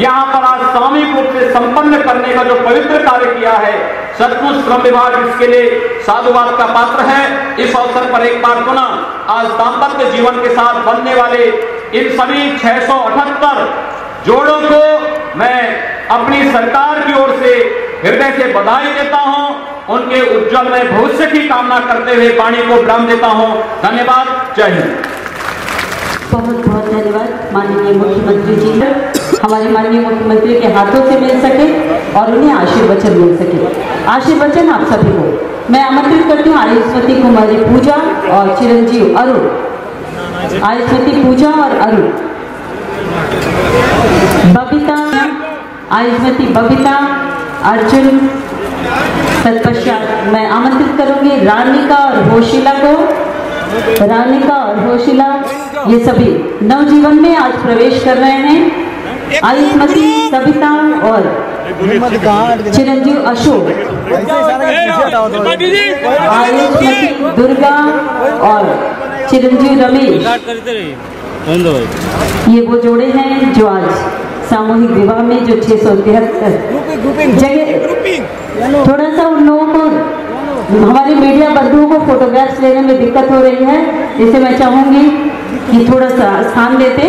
यहाँ पर आज सामूहिक रूप से संपन्न करने का जो पवित्र कार्य किया है सचमुच श्रम विभाग इसके लिए साधुवाद का पात्र है। इस अवसर पर एक बार पुनः आज दाम्पत्य जीवन के साथ बनने वाले इन सभी 678 जोड़ों को मैं अपनी सरकार की ओर से हृदय से बधाई देता हूँ। उनके उज्जवल में भविष्य की कामना करते हुए वाणी को विराम देता हूँ। धन्यवाद। जय हिंद। माननीय मुख्यमंत्री जी हमारे माननीय मुख्यमंत्री के हाथों से मिल सके और उन्हें आशीर्वचन मिल सके। आशीर्वचन आप सभी को। मैं आमंत्रित करती हूँ आयुष्मती कुमारी पूजा और चिरंजीव अरुण। आयुष्मती पूजा और अरुण। बबीता, आयुष्मती बबीता, अर्जुन तत्पश्चात मैं आमंत्रित करूँगी रानिका और होशिला को। रानिका और होशिला, ये सभी नवजीवन में आज प्रवेश कर रहे हैं। आयुष्मती, सविता और चिरंजीव अशोक। आयुष्मती, दुर्गा और चिरंजीव रमेश। ये वो जोड़े हैं जो आज सामूहिक विवाह में जो छह सौ तिहत्तर जगह थोड़ा सा उन लोगों को हमारे मीडिया बंधुओं को फोटोग्राफ्स लेने में दिक्कत हो रही है। इसे मैं चाहूँगी कि थोड़ा सा स्थान देते।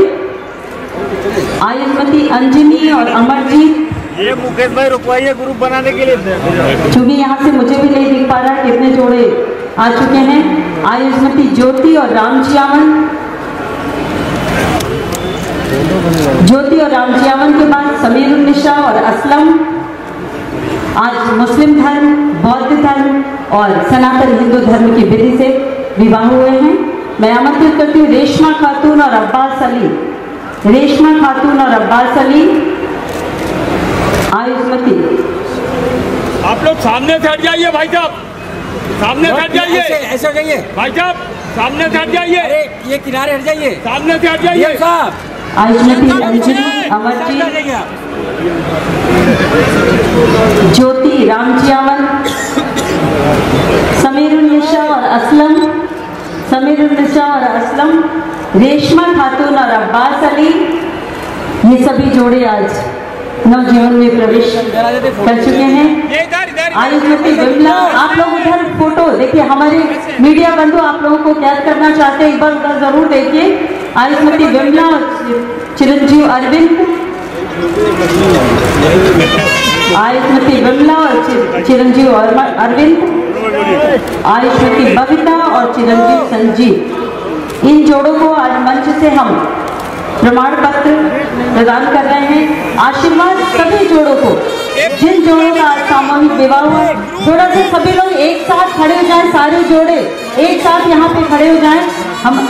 आयुष्मती अंजनी और अमरजीत ये मुकेश भाई रुकवाइए ग्रुप बनाने के लिए। चूँकि यहाँ से मुझे भी नहीं दिख पा रहा कितने जोड़े आ चुके हैं। आयुष्मती ज्योति और रामचियावन ज्योति और रामचियावन के बाद समीर उन्निशा और असलम। आज मुस्लिम धर्म बौद्ध धर्म और सनातन हिंदू धर्म की विधि से विवाह हुए हैं। मैं आमंत्रित करती हूँ रेशमा खातून और अब्बास अली। रेशमा खातून और अब्बास अली आयुष्मती। आप लोग सामने से हट जाइए भाई साहब। सामने से हट जाइए। ऐसे जाइए। भाई साहब सामने से हट जाइए। अरे ये किनारे हट जाइए। सामने से हट जाइए साहब। आयुष्मती अंजलि अमरजीत ज्योति रामचियावन समीर निशा और असलम समीर निशा और असलम, रेशमा खातून और अब्बास अली, ये सभी जोड़े आज नवजीवन में प्रवेश कर चुके हैं। इधर आयुष्मती बिमला, आप लोग उधर फ़ोटो देखिए, हमारे मीडिया बंधु आप लोगों को कैद करना चाहते हैं, एक बार उधर ज़रूर देखिए। आयुष्मती बिमला और चिरंजीव अरविंद। आयुष्मती विमला और चिरंजीव अरविंद आयुष्मती बबीता और चिरंजीव संजीव इन जोड़ों को आज मंच से हम प्रमाण पत्र प्रदान कर रहे हैं आशीर्वाद सभी जोड़ों को जिन जोड़ों का आज सामूहिक विवाह हुआ थोड़ा सा सभी लोग एक साथ खड़े हो जाएँ सारे जोड़े एक साथ यहाँ पे खड़े हो जाएँ हम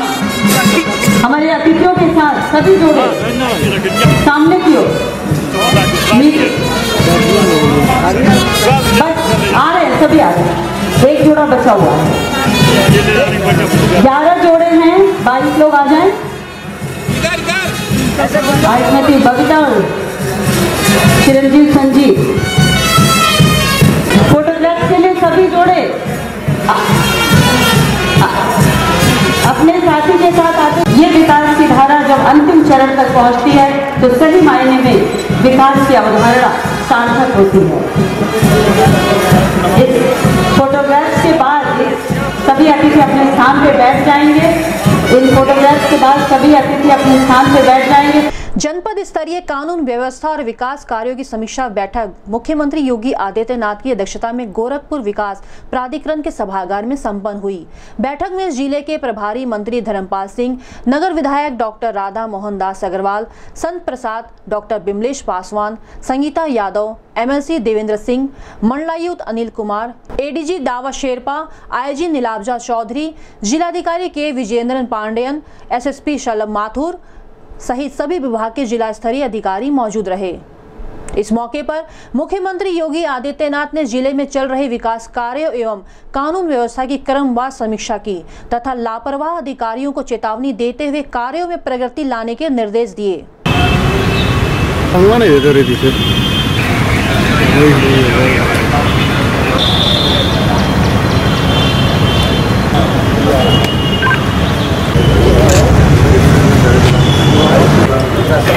हमारे अतिथियों के साथ सभी जोड़े सामने की ओर आ रहे हैं सभी आ रहे हैं एक जोड़ा बचा हुआ है ग्यारह जोड़े हैं बाईस लोग आ जाए थी बबीता चिरंजीव संजीव फोटोग्राफ के लिए सभी जोड़े अपने साथी के साथ आते ये विकास की धारा जब अंतिम चरण तक पहुँचती है तो सही मायने में विकास की अवधारणा सार्थक होती है। इस फोटोग्राफ्स के बाद सभी अतिथि अपने स्थान पर बैठ जाएँगे। इन फोटोग्राफ के बाद सभी अतिथि अपने स्थान पे बैठ जाएँगे। जनपद स्तरीय कानून व्यवस्था और विकास कार्यों की समीक्षा बैठक। मुख्यमंत्री योगी आदित्यनाथ की अध्यक्षता में गोरखपुर विकास प्राधिकरण के सभागार में संपन्न हुई। बैठक में ज़िले के प्रभारी मंत्री धर्मपाल सिंह, नगर विधायक doctor Radha Mohan Das Agrawal, Sant Prasad doctor Bimlesh Paswan, Sangeeta Yadav, MLC Devendra Singh, मंडलायुक्त अनिल कुमार, एडीजी दावा शेरपा, आईजी नीलाब्जा चौधरी, जिलाधिकारी के विजेंद्रन पांडेयन, एसएसपी शलभ माथुर सहित सभी विभाग के जिला स्तरीय अधिकारी मौजूद रहे। इस मौके पर मुख्यमंत्री योगी आदित्यनाथ ने ज़िले में चल रहे विकास कार्यों एवं कानून व्यवस्था की क्रमवार समीक्षा की तथा लापरवाह अधिकारियों को चेतावनी देते हुए कार्यों में प्रगति लाने के निर्देश दिए। 상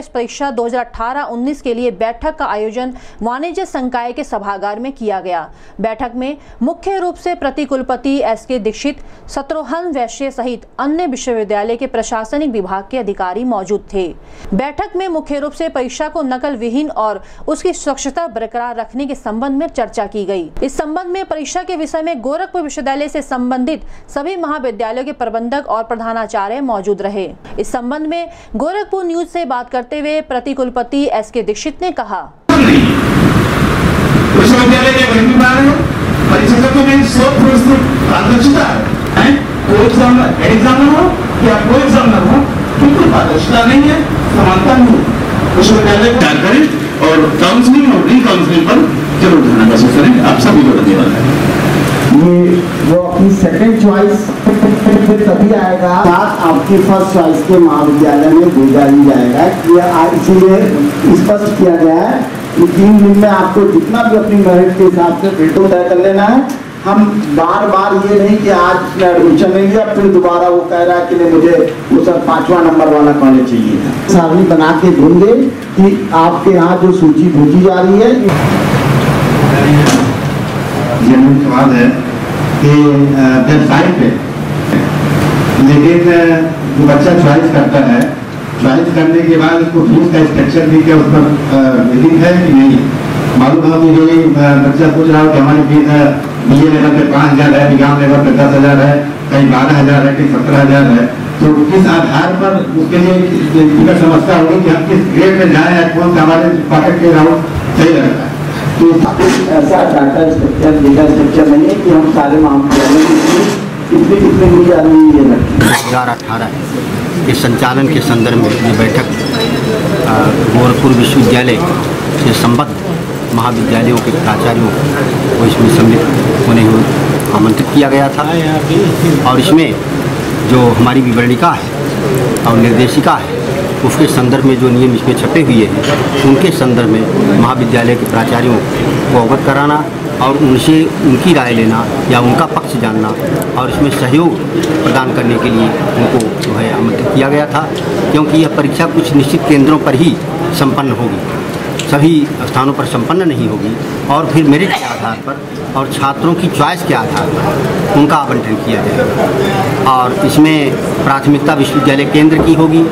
प्रवेश परीक्षा 2018-19 के लिए बैठक का आयोजन वाणिज्य संकाय के सभागार में किया गया। बैठक में मुख्य रूप से प्रति कुलपति एस के दीक्षित, सत्रोहन वैश्य सहित अन्य विश्वविद्यालय के प्रशासनिक विभाग के अधिकारी मौजूद थे। बैठक में मुख्य रूप से परीक्षा को नकल विहीन और उसकी स्वच्छता बरकरार रखने के संबंध में चर्चा की गई। इस संबंध में परीक्षा के विषय में गोरखपुर विश्वविद्यालय से संबंधित सभी महाविद्यालयों के प्रबंधक और प्रधानाचार्य मौजूद रहे। इस संबंध में गोरखपुर न्यूज़ से बात करते हुए प्रति कुलपति एस के दीक्षित ने कहा। एग्ज़ाम हो। या कोई एग्जामिनर हो। बिल्कुल पारदर्शिता नहीं है समानता नहीं है। विश्वविद्यालय को करें और काउंसलिंग और री काउंसलिंग पर ज़रूर ध्यान आकर्षित करें आप सभी को धन्यवाद। है ये वो अपनी सेकंड चॉइस फिर तभी आएगा साथ आपकी फ़र्स्ट चॉइस के महाविद्यालय में भेजा ही जाएगा कि इसीलिए स्पष्ट किया गया है कि तीन दिन में आपको जितना भी अपनी मेरिट के हिसाब से तो तय कर लेना है हम बार बार ये नहीं कि आज एडमिशन नहीं लिया फिर दोबारा वो कह रहा है कि नहीं मुझे वो सर पांचवा नंबर वाला कॉलेज चाहिए सारणी बना के देंगे कि आपके यहाँ जो सूची भेजी जा रही है। जनरल सवाल है कि वेबसाइट पे लेकिन जो बच्चा चॉइस करता है चॉइस करने के बाद उसको फ़ीस का स्ट्रक्चर भी क्या उस पर लिखित है कि नहीं? मालूम हो ये, बच्चा पूछ रहा हो कि हमारी फ़ीस बी ए लेवल पे पाँच हज़ार है विज्ञान लेवल पे दस हज़ार है कहीं बारह हज़ार है कहीं सत्रह हज़ार है। तो किस आधार पर उसके लिए टिकट समस्या होगी कि हम किस ग्रेड में जाए या कौन सा हमारे पॉकेट के राउंड सही लगता है। तो ऐसा डाटा स्ट्रक्चर डेटा स्ट्रक्चर नहीं है कि हम सारे महाविद्यालय कितने कितने मुझे आदमी ये दो हज़ार अठारह के संचालन के संदर्भ में ये बैठक गोरखपुर विश्वविद्यालय से संबद्ध महाविद्यालयों के प्राचार्यों को इसमें सम्मिलित होने हुए आमंत्रित किया गया था। और इसमें जो हमारी विवरणिका है और निर्देशिका है, उसके संदर्भ में जो नियम इसमें छपे हुए हैं, उनके संदर्भ में महाविद्यालय के प्राचार्यों को अवगत कराना और उनसे उनकी राय लेना या उनका पक्ष जानना और इसमें सहयोग प्रदान करने के लिए उनको जो है आमंत्रित किया गया था, क्योंकि यह परीक्षा कुछ निश्चित केंद्रों पर ही संपन्न होगी। सभी स्थानों पर संपन्न नहीं होगी और फिर मेरिट के आधार पर और छात्रों की चॉइस के आधार पर उनका आवंटन किया जाएगा। और इसमें प्राथमिकता विश्वविद्यालय केंद्र की होगी,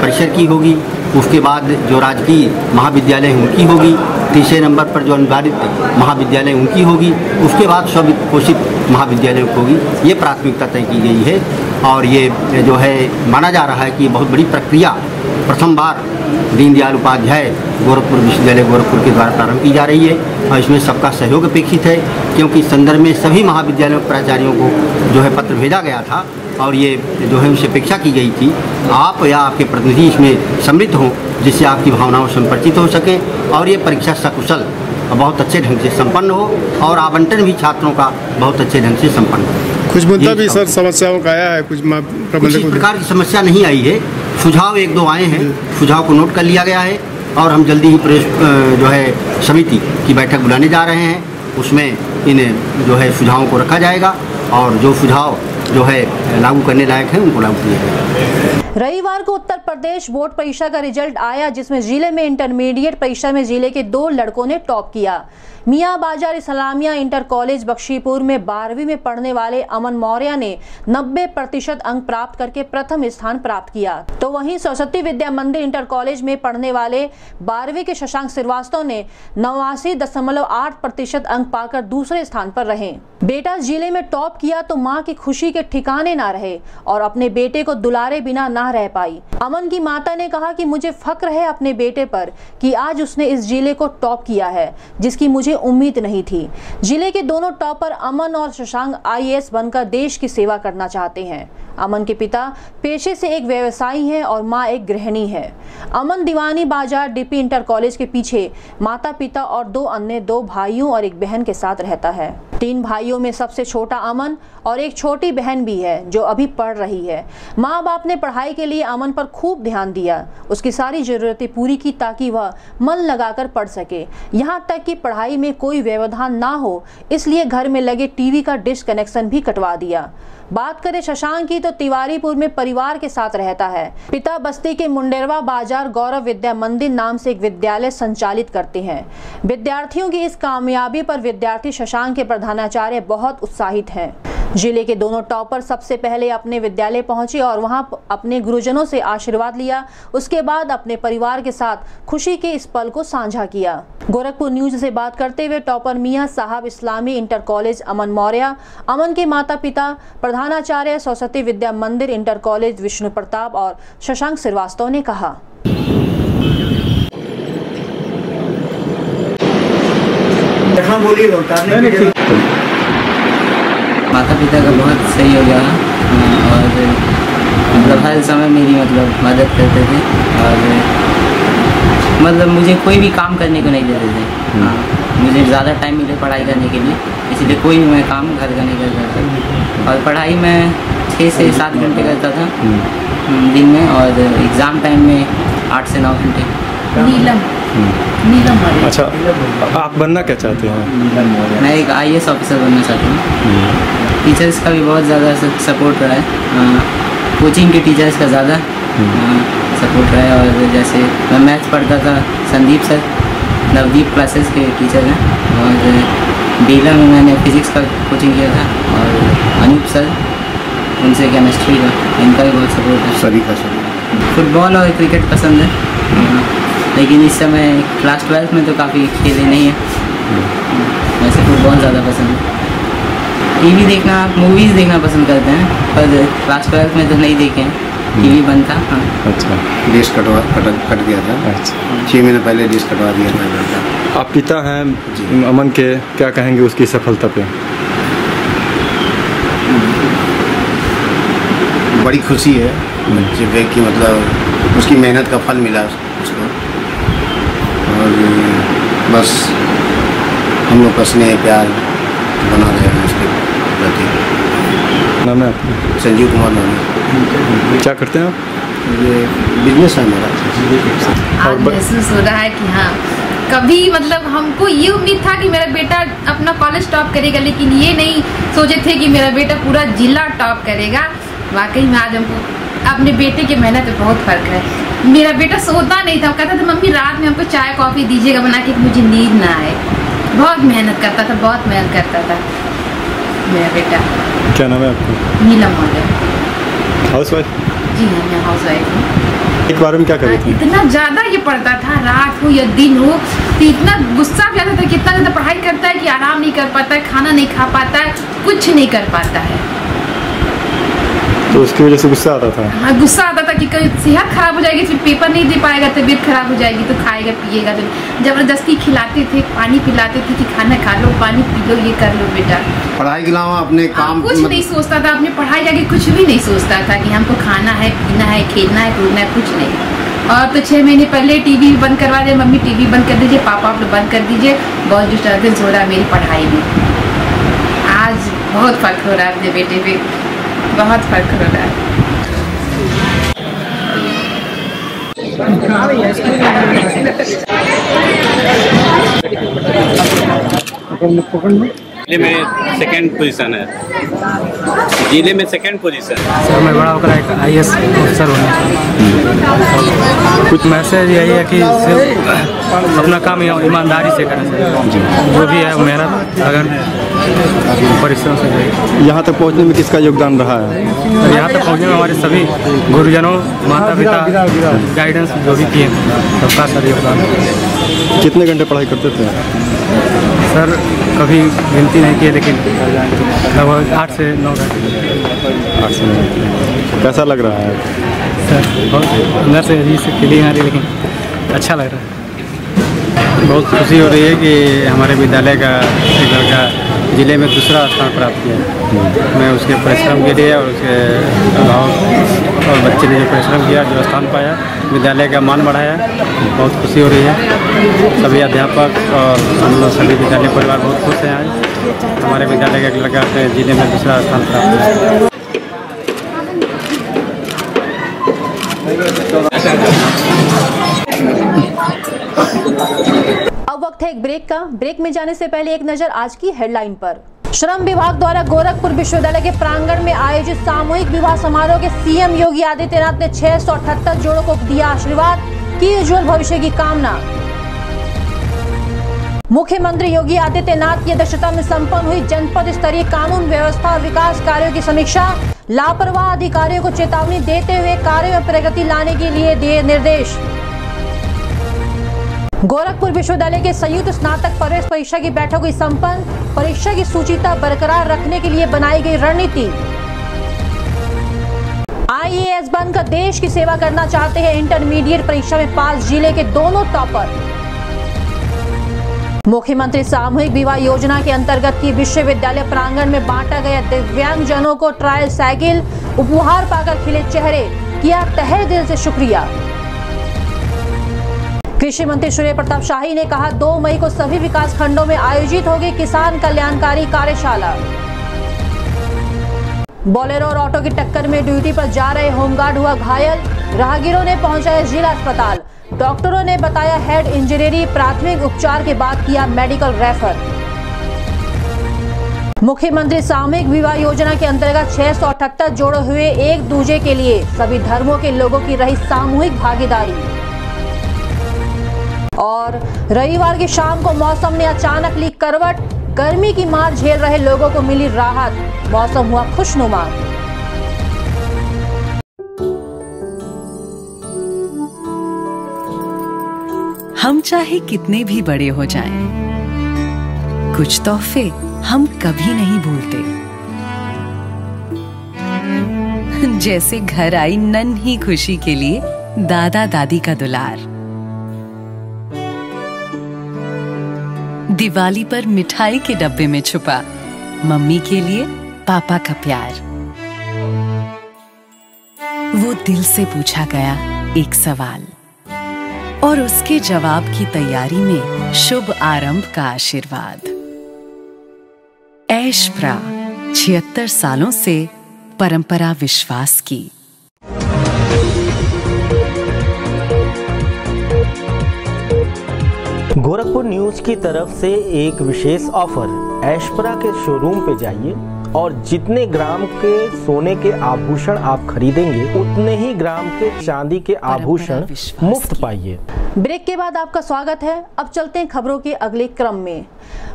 परिसर की होगी, उसके बाद जो राजकीय महाविद्यालय उनकी होगी, तीसरे नंबर पर जो अनुदानित महाविद्यालय उनकी होगी, उसके बाद स्व घोषित महाविद्यालयों होगी। ये प्राथमिकता तय की गई है और ये जो है माना जा रहा है कि बहुत बड़ी प्रक्रिया, प्रथम बार दीनदयाल उपाध्याय गोरखपुर विश्वविद्यालय गोरखपुर के द्वारा प्रारंभ की जा रही है और इसमें सबका सहयोग अपेक्षित है क्योंकि इस संदर्भ में सभी महाविद्यालयों के प्राचार्यों को जो है पत्र भेजा गया था और ये जो है उनसे अपेक्षा की गई थी आप या आपके प्रतिनिधि इसमें सम्मिलित हों जिससे आपकी भावनाओं से परिचित हो सकें और ये परीक्षा सकुशल और बहुत अच्छे ढंग से संपन्न हो और आवंटन भी छात्रों का बहुत अच्छे ढंग से संपन्न हो। कुछ मुद्दा भी सर समस्याओं का आया है कुछ इस प्रकार की समस्या नहीं आई है। सुझाव एक दो आए हैं। सुझाव को नोट कर लिया गया है और हम जल्दी ही प्रेस जो है, समिति की बैठक बुलाने जा रहे हैं। उसमें इन, जो है, सुझावों को रखा जाएगा और जो सुझाव, जो है, लागू करने लायक हैं, उनको लागू किया जाएगा। रविवार को उत्तर प्रदेश बोर्ड परीक्षा का रिज़ल्ट आया, जिसमें ज़िले में इंटरमीडिएट परीक्षा में ज़िले के दो लड़कों ने टॉप किया। मियाँ बाज़ार, इस्लामिया इंटर कॉलेज, बख्शीपुर में बारहवीं में पढ़ने वाले अमन मौर्य ने 90 प्रतिशत अंक प्राप्त करके प्रथम स्थान प्राप्त किया। तो वहीं सरस्वती विद्या मंदिर इंटर कॉलेज में पढ़ने वाले बारहवीं के शशांक श्रीवास्तव ने नवासी दशमलव आठ प्रतिशत अंक पाकर दूसरे स्थान पर रहे। बेटा, ज़िले में टॉप किया तो माँ की खुशी के ठिकाने ना रहे और अपने बेटे को दुलारे बिना ना रह पाई। अमन की माता ने कहा कि मुझे फक्र है अपने बेटे पर कि आज उसने इस ज़िले को टॉप किया है, जिसकी मुझे उम्मीद नहीं थी। ज़िले के दोनों टॉपर अमन और शशांक आईएएस बनकर देश की सेवा करना चाहते हैं। अमन के पिता पेशे से एक व्यवसायी हैं और माँ एक गृहिणी है। अमन दीवानी बाज़ार डीपी इंटर कॉलेज के पीछे माता पिता और दो अन्य दो भाइयों और एक बहन के साथ रहता है। तीन भाइयों में सबसे छोटा अमन और एक छोटी बहन भी है, जो अभी पढ़ रही है। माँ बाप ने पढ़ाई के लिए अमन पर खूब ध्यान दिया। उसकी सारी जरूरतें पूरी की ताकि वह मन लगाकर पढ़ सके। यहाँ तक कि पढ़ाई में कोई व्यवधान ना हो, इसलिए घर में लगे टीवी का डिश कनेक्शन भी कटवा दिया। बात करें शशांक की तो तिवारीपुर में परिवार के साथ रहता है। पिता बस्ती के मुंडेरवा बाज़ार गौरव विद्या मंदिर नाम से एक विद्यालय संचालित करते हैं। विद्यार्थियों की इस कामयाबी पर विद्यार्थी शशांक के प्रधानाचार्य बहुत उत्साहित हैं। ज़िले के दोनों टॉपर सबसे पहले अपने विद्यालय पहुँचे और वहाँ अपने गुरुजनों से आशीर्वाद लिया। उसके बाद अपने परिवार के साथ खुशी के इस पल को साझा किया। गोरखपुर न्यूज़ से बात करते हुए टॉपर मियाँ साहब इस्लामी इंटर कॉलेज अमन मौर्य, अमन के माता पिता प्रधानाचार्य सरस्वती विद्या मंदिर इंटर कॉलेज विष्णु प्रताप और शशांक श्रीवास्तव ने कहा। माता पिता का बहुत सही हो गया। और मतलब हर समय मेरी मतलब मदद करते थे। और मतलब मुझे कोई भी काम करने को नहीं देते थे। हाँ मुझे ज़्यादा टाइम मिले पढ़ाई करने के लिए। इसलिए कोई भी मैं काम घर का नहीं करता था। और पढ़ाई में छः से सात घंटे करता था। हम्म, दिन में और एग्ज़ाम टाइम में आठ से नौ घंटे। नीलम। नीलम अच्छा आप बनना क्या चाहते हैं? मैं एक आई ऑफिसर बनना चाहता हूँ। टीचर्स का भी बहुत ज़्यादा सपोर्ट रहा है। कोचिंग के टीचर्स का ज़्यादा सपोर्ट रहा है। और जैसे मैं मैथ पढ़ता था संदीप सर नवदीप क्लासेस के टीचर हैं। और बेला में मैंने फिज़िक्स का कोचिंग किया था और अनूप सर उनसे केमिस्ट्री का इनका भी बहुत सपोर्ट है। सभी का सभी फुटबॉल और क्रिकेट पसंद है। लेकिन इस समय क्लास ट्वेल्थ में तो काफ़ी खेले नहीं है। वैसे फुटबॉल ज़्यादा पसंद है। टीवी देखना मूवीज़ देखना पसंद करते हैं पर क्लास ट्वेल्थ में तो नहीं देखे हैं। टीवी बंद था हाँ। अच्छा। डिश कटवा कट कट गया था। अच्छा। छः महीने पहले डिश कटवा दिया था। आप पिता हैं अमन के क्या कहेंगे उसकी सफलता पे? बड़ी खुशी है बच्चे पे कि मतलब उसकी मेहनत का फल मिला उसको। और बस हम लोग का स्नेह प्यार बना रहेगा उसके प्रति। नाम है संजीव कुमार नाम है। क्या करते हैं आप? ये बिज़नेस है मेरा। आज महसूस हो रहा है कि हाँ कभी मतलब हमको ये उम्मीद था कि मेरा बेटा अपना कॉलेज टॉप करेगा लेकिन ये नहीं सोचे थे कि मेरा बेटा पूरा जिला टॉप करेगा। वाकई में आज हमको अपने बेटे की मेहनत में बहुत फ़र्क है। मेरा बेटा सोता नहीं था कहता था मम्मी रात में हमको चाय कॉफ़ी दीजिएगा बना के मुझे नींद ना आए। बहुत मेहनत करता था बहुत मेहनत करता था मेरा बेटा। क्या नाम है आपका? नीलम मौर्य। हाउस वाइफ जी हाँ मैं हाउस वाइफ हूँ। एक बार में क्या कर? थी इतना ज़्यादा ये पढ़ता था, रात हो या दिन हो तो इतना गुस्सा भी आता था कितना ज़्यादा पढ़ाई करता है कि आराम नहीं कर पाता है, खाना नहीं खा पाता है, कुछ नहीं कर पाता है। तो उसकी वजह से गुस्सा आता था। हाँ गुस्सा आता था कि कहीं सेहत खराब हो जाएगी फिर पेपर नहीं दे पाएगा तबीयत खराब हो जाएगी तो खाएगा पिएगा। तो ज़बरदस्ती खिलाते थे पानी पिलाते थे कि खाना खा लो पानी पी लो ये कर लो बेटा। पढ़ाई के अलावा अपने काम कुछ नहीं सोचता था अपने पढ़ाई जाके कुछ भी नहीं सोचता था कि हमको खाना है पीना है खेलना है कूदना है कुछ नहीं। और तो छः महीने पहले टीवी बंद करवा दिया मम्मी टीवी बंद कर दीजिए पापा आप लोग बंद कर दीजिए बहुत डिस्टर्बेंस हो रहा है मेरी पढ़ाई में। आज बहुत फ़र्क हो रहा है अपने बेटे पे। बहुत फ़र्क हो रहा है ज़िले में सेकंड पोजीशन है। ज़िले में सेकंड पोजीशन सर मैं बड़ा होकर एक आई एस ऑफिसर होना कुछ मैसेज यही है कि सिर्फ़ अपना काम ईमानदारी से करें जो भी है मेहनत अगर परिश्रम से यहाँ तक पहुँचने में किसका योगदान रहा है? यहाँ तक पहुँचने में हमारे सभी गुरुजनों माता पिता गाइडेंस जो भी किए सबका सर योगदान। कितने घंटे पढ़ाई करते थे? सर कभी गिनती नहीं की लेकिन लगभग आठ से नौ घंटे। आठ से नौ कैसा लग रहा है? सर बहुत अंदर से अजीब से फीलिंग आ रही लेकिन अच्छा लग रहा है। बहुत खुशी हो रही है कि हमारे विद्यालय का एक लड़का ज़िले में दूसरा स्थान प्राप्त किया। मैं उसके परिश्रम के लिए और उसके अभाव और बच्चे ने जो परिश्रम किया, जो स्थान पाया, विद्यालय का मान बढ़ाया। बहुत खुशी हो रही है। सभी अध्यापक और हम लोग सभी विद्यालय परिवार बहुत खुश हैं आज। हमारे विद्यालय का लड़का अपने ज़िले में दूसरा स्थान प्राप्त किया ब्रेक का। ब्रेक में जाने से पहले एक नज़र आज की हेडलाइन पर। श्रम विभाग द्वारा गोरखपुर विश्वविद्यालय के प्रांगण में आयोजित सामूहिक विवाह समारोह के सीएम योगी आदित्यनाथ ने छह सौ अठहत्तर जोड़ों को दिया आशीर्वाद। की उज्जवल भविष्य की कामना। मुख्यमंत्री योगी आदित्यनाथ की अध्यक्षता में संपन्न हुई जनपद स्तरीय कानून व्यवस्था और विकास कार्यों की समीक्षा। लापरवाह अधिकारियों को चेतावनी देते हुए कार्यों में प्रगति लाने के लिए दिए निर्देश। गोरखपुर विश्वविद्यालय के संयुक्त स्नातक प्रवेश परीक्षा की बैठक हुई संपन्न। परीक्षा की सूचिता बरकरार रखने के लिए बनाई गई रणनीति। आईएएस बनकर देश की सेवा करना चाहते हैं इंटरमीडिएट परीक्षा में पास ज़िले के दोनों टॉपर। मुख्यमंत्री सामूहिक विवाह योजना के अंतर्गत की विश्वविद्यालय प्रांगण में बांटा गया दिव्यांग जनों को ट्रायल साइकिल, उपहार पाकर खिले चेहरे। किया तहे दिल से शुक्रिया। कृषि मंत्री सूर्य प्रताप शाही ने कहा 2 मई को सभी विकास खंडों में आयोजित होगी किसान कल्याणकारी कार्यशाला। बोलेरो और ऑटो की टक्कर में ड्यूटी पर जा रहे होमगार्ड हुआ घायल। राहगीरों ने पहुँचाया जिला अस्पताल। डॉक्टरों ने बताया, हेड इंजरी प्राथमिक उपचार के बाद किया मेडिकल रेफर। मुख्यमंत्री सामूहिक विवाह योजना के अंतर्गत छह सौ अठहत्तर जोड़े हुए एक दूजे के लिए। सभी धर्मों के लोगों की रही सामूहिक भागीदारी। और रविवार की शाम को मौसम ने अचानक ली करवट। गर्मी की मार झेल रहे लोगों को मिली राहत। मौसम हुआ खुशनुमा। हम चाहे कितने भी बड़े हो जाएँ, कुछ तोहफे हम कभी नहीं भूलते। जैसे घर आई नन्ही खुशी के लिए दादा दादी का दुलार। दिवाली पर मिठाई के डब्बे में छुपा। मम्मी के लिए पापा का प्यार। वो दिल से पूछा गया एक सवाल। और उसके जवाब की तैयारी में शुभ आरंभ का आशीर्वाद। ऐश प्रा, छिहत्तर सालों से परंपरा विश्वास की। गोरखपुर न्यूज़ की तरफ़ से एक विशेष ऑफ़र ऐशपरा के शोरूम पे जाइए। और जितने ग्राम के सोने के आभूषण आप खरीदेंगे उतने ही ग्राम के चांदी के आभूषण मुफ़्त पाइए। ब्रेक के बाद आपका स्वागत है। अब चलते हैं खबरों के अगले क्रम में।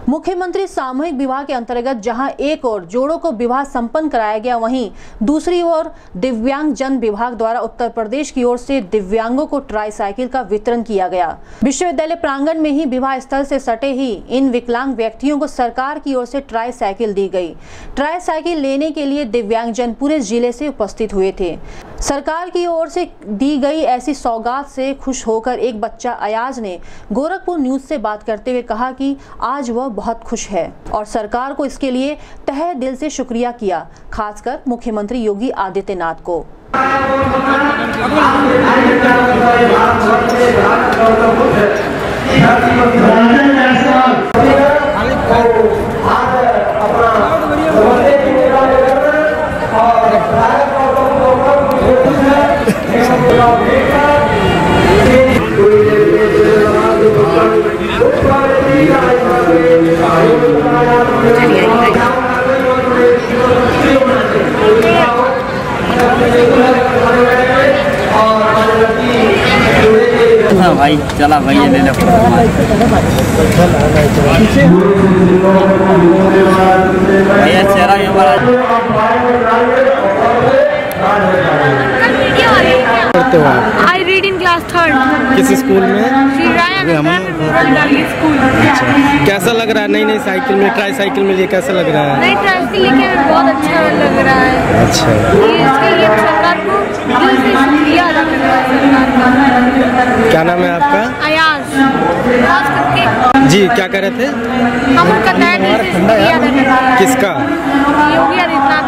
मुख्यमंत्री सामूहिक विवाह के अंतर्गत जहाँ एक और जोड़ों को विवाह संपन्न कराया गया वहीं दूसरी ओर दिव्यांग जन विभाग द्वारा उत्तर प्रदेश की ओर से दिव्यांगों को ट्राई साइकिल का वितरण किया गया। विश्वविद्यालय प्रांगण में ही विवाह स्थल से सटे ही इन विकलांग व्यक्तियों को सरकार की ओर से ट्राई साइकिल दी गई। ट्राईसाइकिल लेने के लिए दिव्यांगजन पूरे ज़िले से उपस्थित हुए थे। सरकार की ओर से दी गई ऐसी सौगात से खुश होकर एक बच्चा अयाज ने गोरखपुर न्यूज़ से बात करते हुए कहा कि आज वह बहुत खुश है और सरकार को इसके लिए तहे दिल से शुक्रिया किया, खासकर मुख्यमंत्री योगी आदित्यनाथ को। हाँ भाई चला भाई ले लो। चेहरा ये बड़ा पढ़ते हो आप? I read in class third किस स्कूल में? स्कूल। कैसा लग रहा है? नई नई साइकिल में ट्राई साइकिल में ये कैसा लग रहा है? नई लेके बहुत अच्छा लग रहा है। अच्छा। इसके लिए सरकार को दिल से शुक्रिया अदा करना है क्या नाम है आपका? अयाज। जी क्या कह रहे थे? हम उनका हैं किसका? योगी आदित्यनाथ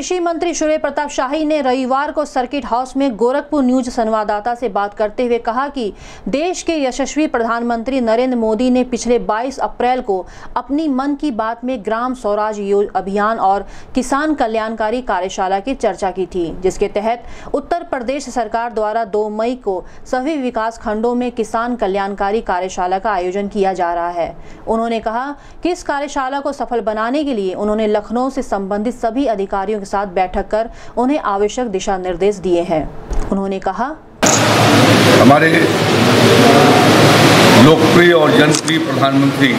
कृषि मंत्री सूर्य प्रताप शाही ने रविवार को सर्किट हाउस में गोरखपुर न्यूज़ संवाददाता से बात करते हुए कहा कि देश के यशस्वी प्रधानमंत्री नरेंद्र मोदी ने पिछले 22 अप्रैल को अपनी मन की बात में ग्राम स्वराज अभियान और किसान कल्याणकारी कार्यशाला की चर्चा की थी, जिसके तहत उत्तर प्रदेश सरकार द्वारा 2 मई को सभी विकास खंडों में किसान कल्याणकारी कार्यशाला का आयोजन किया जा रहा है। उन्होंने कहा कि इस कार्यशाला को सफल बनाने के लिए उन्होंने लखनऊ से संबंधित सभी अधिकारियों के साथ बैठक कर उन्हें आवश्यक दिशा निर्देश दिए हैं। उन्होंने कहा, हमारे लोकप्रिय और जनप्रिय प्रधानमंत्री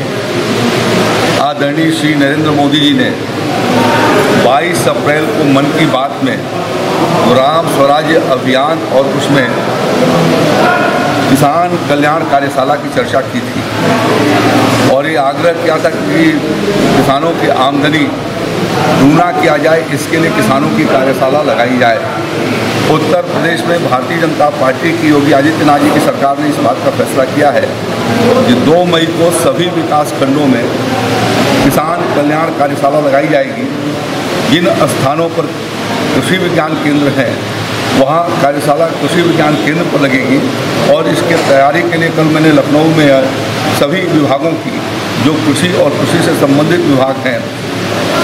आदरणीय श्री नरेंद्र मोदी जी ने 22 अप्रैल को मन की बात में ग्राम स्वराज्य अभियान और उसमें किसान कल्याण कार्यशाला की चर्चा की थी और ये आग्रह किया था कि किसानों की आमदनी दूना किया जाए, इसके लिए किसानों की कार्यशाला लगाई जाए। उत्तर प्रदेश में भारतीय जनता पार्टी की योगी आदित्यनाथ जी की सरकार ने इस बात का फैसला किया है कि 2 मई को सभी विकास खंडों में किसान कल्याण कार्यशाला लगाई जाएगी। जिन स्थानों पर कृषि विज्ञान केंद्र हैं, वहाँ कार्यशाला कृषि विज्ञान केंद्र पर लगेगी और इसके तैयारी के लिए कल मैंने लखनऊ में सभी विभागों की, जो कृषि और कृषि से संबंधित विभाग हैं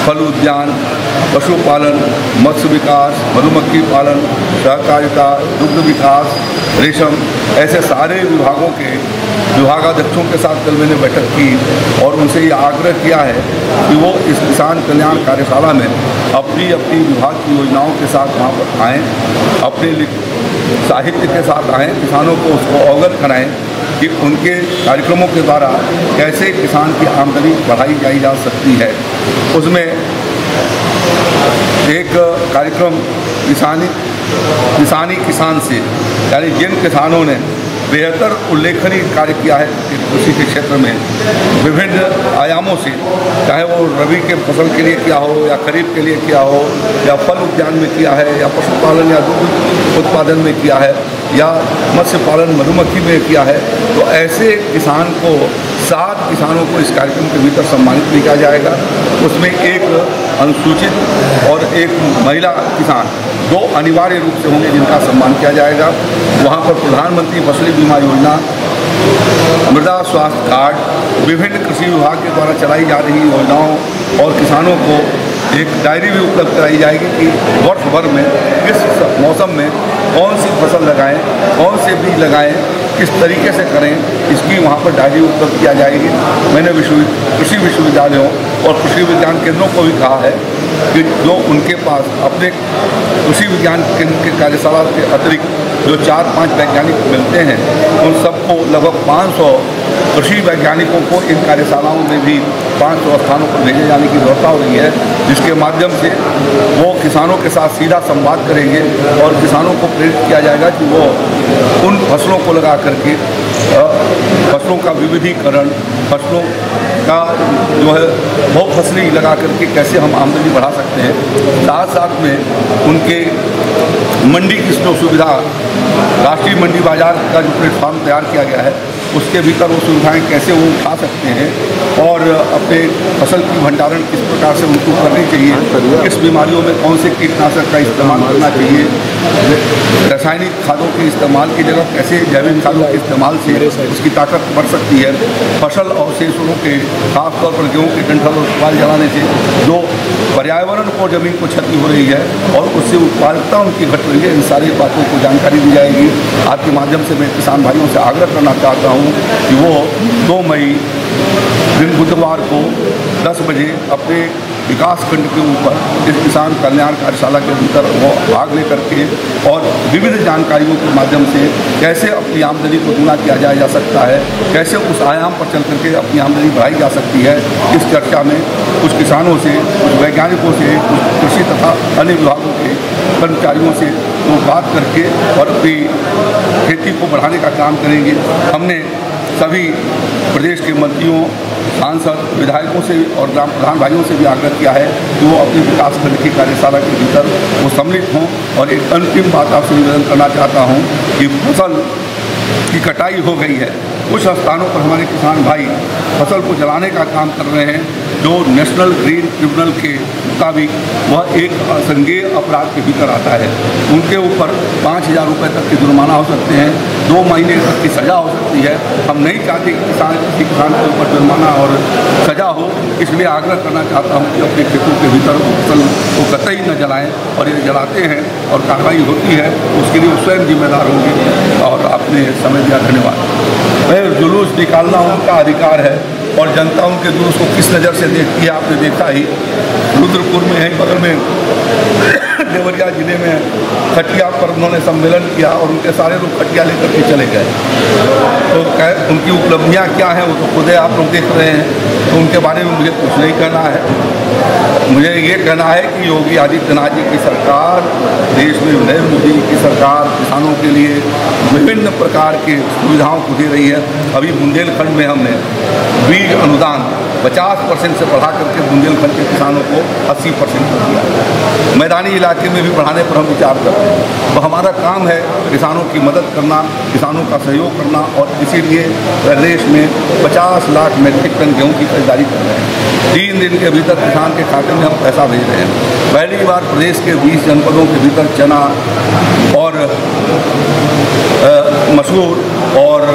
फल उद्यान पशुपालन मत्स्य विकास, मधुमक्खी पालन, सहकारिता, दुग्ध विकास, रेशम, ऐसे सारे विभागों के विभागाध्यक्षों के साथ कल मैंने बैठक की और उनसे ये आग्रह किया है कि वो इस किसान कल्याण कार्यशाला में अपनी अपनी विभाग की योजनाओं के साथ वहाँ पर आएँ, अपने साहित्य के साथ आएँ, किसानों को उसको अवगत कराएँ कि उनके कार्यक्रमों के द्वारा कैसे किसान की आमदनी बढ़ाई जाई जा सकती है। उसमें एक कार्यक्रम किसानी किसानी किसान से, यानी जिन किसानों ने बेहतर उल्लेखनीय कार्य किया है कि कृषि के क्षेत्र में, विभिन्न आयामों से, चाहे वो रबी के फ़सल के लिए किया हो, या खरीफ के लिए किया हो, या फल उद्यान में किया है, या पशुपालन या दूध उत्पादन में किया है या मत्स्य पालन मधुमक्खी में किया है तो ऐसे किसान को, सात किसानों को इस कार्यक्रम के भीतर सम्मानित भी किया जाएगा। उसमें एक अनुसूचित और एक महिला किसान, दो अनिवार्य रूप से होंगे जिनका सम्मान किया जाएगा। वहाँ पर प्रधानमंत्री फ़सल बीमा योजना, मृदा स्वास्थ्य कार्ड, विभिन्न कृषि विभाग के द्वारा चलाई जा रही योजनाओं और किसानों को एक डायरी भी उपलब्ध कराई जाएगी कि वर्ष भर में, किस मौसम में कौन सी फ़सल लगाएँ, कौन से बीज लगाएँ, किस तरीके से करें, इसकी वहाँ पर डायरी उपलब्ध किया जाएगी। मैंने विश्व कृषि विश्वविद्यालयों और कृषि विज्ञान केंद्रों को भी कहा है कि जो उनके पास अपने कृषि विज्ञान केंद्र के कार्यशाला के अतिरिक्त जो चार पाँच वैज्ञानिक मिलते हैं, उन सबको लगभग 500 कृषि वैज्ञानिकों को इन कार्यशालाओं में भी 500 स्थानों पर भेजे जाने की व्यवस्था हो रही है, जिसके माध्यम से वो किसानों के साथ सीधा संवाद करेंगे और किसानों को प्रेरित किया जाएगा कि वो उन फ़सलों को लगा करके फ़सलों का विविधीकरण, फ़सलों का जो है बहुत फसली लगा करके कैसे हम आमदनी बढ़ा सकते हैं? साथ साथ में उनके मंडी की सुविधा, राष्ट्रीय मंडी बाज़ार का जो प्लेटफॉर्म तैयार किया गया है उसके भीतर वो सुविधाएँ कैसे वो उठा सकते हैं और अपने फ़सल की भंडारण किस प्रकार से उनको करनी चाहिए, किस बीमारियों में कौन से कीटनाशक का इस्तेमाल करना चाहिए, रासायनिक खादों के इस्तेमाल की जगह कैसे जैविक खादों के इस्तेमाल से उसकी ताकत बढ़ सकती है, फ़सल और अवशेषों के, खासतौर पर गेहूँ के डंठल और पुआल जलाने से जो पर्यावरण को ज़मीन को क्षति हो रही है और उससे उत्पादकता उनकी घट रही है, इन सारी बातों को जानकारी दी जाएगी। आपके माध्यम से मैं किसान भाइयों से आग्रह करना चाहता हूँ कि वो दो मई दिन बुधवार को 10 बजे अपने विकास खंड के ऊपर इस किसान कल्याण कार्यशाला के भीतर वो भाग लेकर के और विविध जानकारियों के माध्यम से कैसे अपनी आमदनी को दूना किया जाया जा सकता है, कैसे उस आयाम पर चल करके अपनी आमदनी बढ़ाई जा सकती है, इस चर्चा में कुछ किसानों से, कुछ वैज्ञानिकों से, कुछ कृषि तथा अन्य विभागों के कर्मचारियों से वो बात करके और अपनी खेती को बढ़ाने का काम करेंगे। हमने सभी प्रदेश के मंत्रियों, सांसद, विधायकों से और ग्राम प्रधान भाइयों से भी आग्रह किया है कि वो अपने विकास खंड की कार्यशाला के भीतर वो सम्मिलित हों और एक अंतिम बात आपसे निवेदन करना चाहता हूँ कि फ़सल की कटाई हो गई है। कुछ स्थानों पर हमारे किसान भाई फ़सल को जलाने का काम कर रहे हैं। जो नेशनल ग्रीन ट्रिब्यूनल के मुताबिक वह एक असंज्ञेय अपराध के भीतर आता है। उनके ऊपर पाँच हज़ार रुपये तक के जुर्माना हो सकते हैं, दो महीने तक की सज़ा हो सकती है। हम नहीं चाहते कि किसान, किसी किसान के ऊपर जुर्माना और सज़ा हो। इसलिए आग्रह करना चाहता हूँ कि अपने खेतों के भीतर फ़सल को कतई न जलाएँ और ये जलाते हैं और कार्रवाई होती है, उसके लिए स्वयं जिम्मेदार होंगे। और आपने समय दिया, धन्यवाद। मैं जुलूस निकालना उनका अधिकार है। और जनता उनके दूर उसको किस नज़र से देखती है आपने देखा ही। रुद्रपुर में है, बगल में देवरिया ज़िले में खटिया पर उन्होंने सम्मेलन किया और उनके सारे लोग खटिया लेकर के चले गए। तो कह, उनकी उपलब्धियाँ क्या हैं वो तो खुद आप लोग देख रहे हैं तो उनके बारे में मुझे कुछ नहीं कहना है। मुझे ये कहना है कि योगी आदित्यनाथ जी की सरकार, देश में नरेंद्र मोदी जी की सरकार किसानों के लिए विभिन्न प्रकार के सुविधाओं को दे रही है। अभी बुंदेलखंड में हमने बीज अनुदान 50 परसेंट से बढ़ा करके बुंदेलखंड के किसानों को 80 परसेंट कर दिया मैदानी इलाके में भी बढ़ाने पर हम विचार कर रहे हैं। तो हमारा काम है किसानों की मदद करना, किसानों का सहयोग करना और इसीलिए प्रदेश में 50 लाख मेट्रिक टन गेहूँ की खरीदारी कर रहे हैं। तीन दिन के भीतर किसान के खाते में हम पैसा भेज रहे हैं। पहली बार प्रदेश के 20 जनपदों के भीतर चना और मसूर और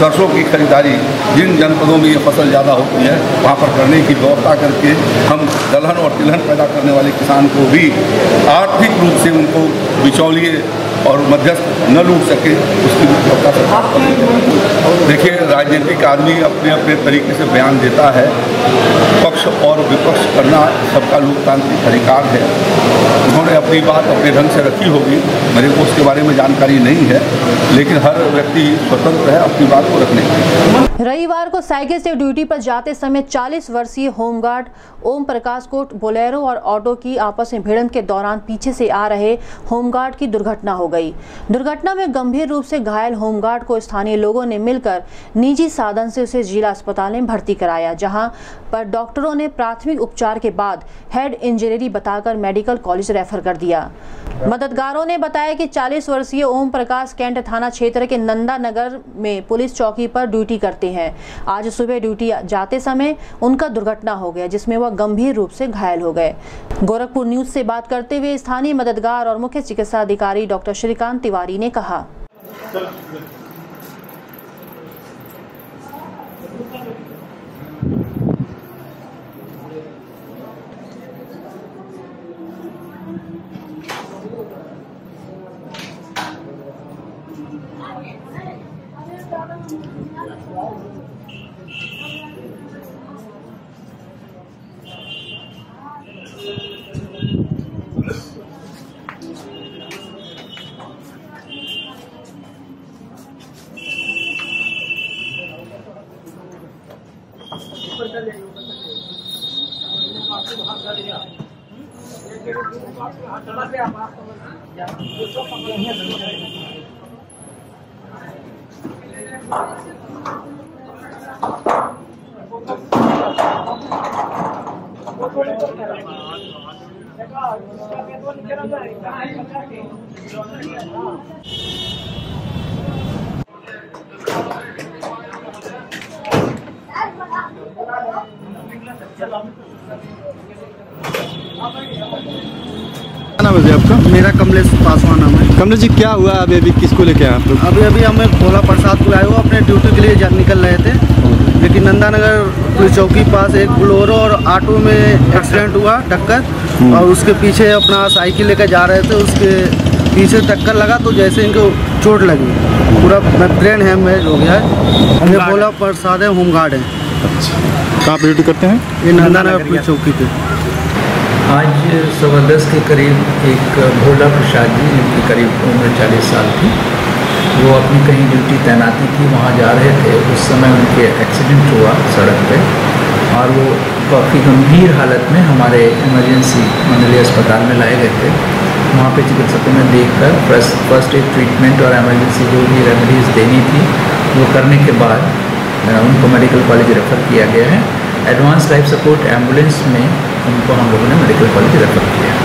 सरसों की खरीदारी जिन जनपदों में ये फ़सल ज़्यादा होती है, वहाँ पर करने की व्यवस्था करके हम दलहन और तिलहन पैदा करने वाले किसान को भी आर्थिक रूप से उनको बिचौलिए और मध्यस्थ न लूट सके, उसकी देखिए, राजनीतिक आदमी अपने अपने तरीके से बयान देता है। पक्ष और विपक्ष करना सबका लोकतांत्रिक अधिकार है। उन्होंने अपनी बात अपने ढंग से रखी होगी, मेरे को उसके बारे में जानकारी नहीं है, लेकिन हर व्यक्ति स्वतंत्र है अपनी बात को रखने की रविवार को साइकिल से ड्यूटी पर जाते समय 40 वर्षीय होमगार्ड ओम प्रकाश को बोलेरो और ऑटो की आपस में भिड़ंत के दौरान पीछे से आ रहे होमगार्ड की दुर्घटना हो गई। दुर्घटना में गंभीर रूप से घायल होमगार्ड को स्थानीय लोगों ने मिलकर निजी साधन से उसे जिला अस्पताल में भर्ती कराया, जहाँ पर डॉक्टरों ने प्राथमिक उपचार के बाद हेड इंजरी बताकर मेडिकल कॉलेज रेफर कर दिया। मददगारों ने बताया कि 40 वर्षीय ओम प्रकाश कैंट थाना क्षेत्र के नंदा नगर में पुलिस चौकी पर ड्यूटी करते हैं। आज सुबह ड्यूटी जाते समय उनका दुर्घटना हो गया, जिसमें वह गंभीर रूप से घायल हो गए। गोरखपुर न्यूज़ से बात करते हुए स्थानीय मददगार और मुख्य चिकित्सा अधिकारी डॉक्टर श्रीकांत तिवारी ने कहा। कमलेश पासवान नाम है। कमलेश जी क्या हुआ? अभी अभी किसको लेके आए आप लोग? अभी अभी हमें भोला प्रसाद को आए हो अपने ड्यूटी के लिए जा निकल रहे थे। लेकिन नंदानगर पुलिस चौकी पास एक बोलोरो और ऑटो में एक्सीडेंट हुआ टक्कर। और उसके पीछे अपना साइकिल लेकर जा रहे थे उसके पीछे टक्कर लगा तो जैसे इनको चोट लगी। पूरा ब्रेन हैमरेज हो गया है। ये भोला प्रसाद है होमगार्ड है। अच्छा। कहाँ ड्यूटी करते हैं? ये नंदानगर पुलिस चौकी पे। आज सवा दस के करीब एक भोला प्रसाद जी, जिनकी करीब उम्र चालीस साल थी, वो अपनी कहीं ड्यूटी तैनाती थी वहाँ जा रहे थे। उस समय उनके एक्सीडेंट हुआ सड़क पे और वो काफ़ी गंभीर हालत में हमारे इमरजेंसी मंडलीय अस्पताल में लाए गए थे। वहाँ पे चिकित्सकों ने देखकर फ़र्स्ट फ़र्स्ट एड ट्रीटमेंट और एमरजेंसी जो भी रेमेडीज़ देनी थी, वो करने के बाद उनको मेडिकल कॉलेज रेफ़र किया गया है। एडवांस लाइफ सपोर्ट एंबुलेंस में उनको हम लोगों ने मेडिकल कॉलेज रेफ़र किया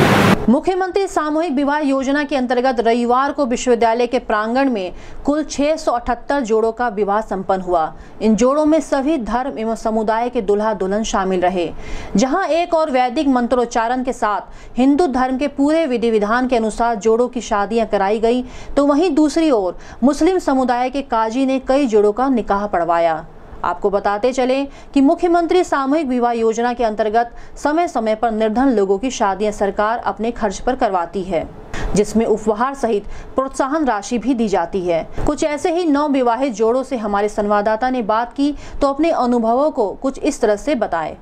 मुख्यमंत्री सामूहिक विवाह योजना के अंतर्गत रविवार को विश्वविद्यालय के प्रांगण में कुल 678 जोड़ों का विवाह संपन्न हुआ। इन जोड़ों में सभी धर्म एवं समुदाय के दुल्हा दुल्हन शामिल रहे। जहाँ एक और वैदिक मंत्रोच्चारण के साथ हिंदू धर्म के पूरे विधि विधान के अनुसार जोड़ों की शादियाँ कराई गई तो वहीं दूसरी ओर मुस्लिम समुदाय के काजी ने कई जोड़ों का निकाह पढ़वाया। आपको बताते चले कि मुख्यमंत्री सामूहिक विवाह योजना के अंतर्गत समय समय पर निर्धन लोगों की शादियाँ सरकार अपने खर्च पर करवाती है जिसमें उपहार सहित प्रोत्साहन राशि भी दी जाती है कुछ ऐसे ही नौ विवाहित जोड़ों से हमारे संवाददाता ने बात की तो अपने अनुभवों को कुछ इस तरह से बताए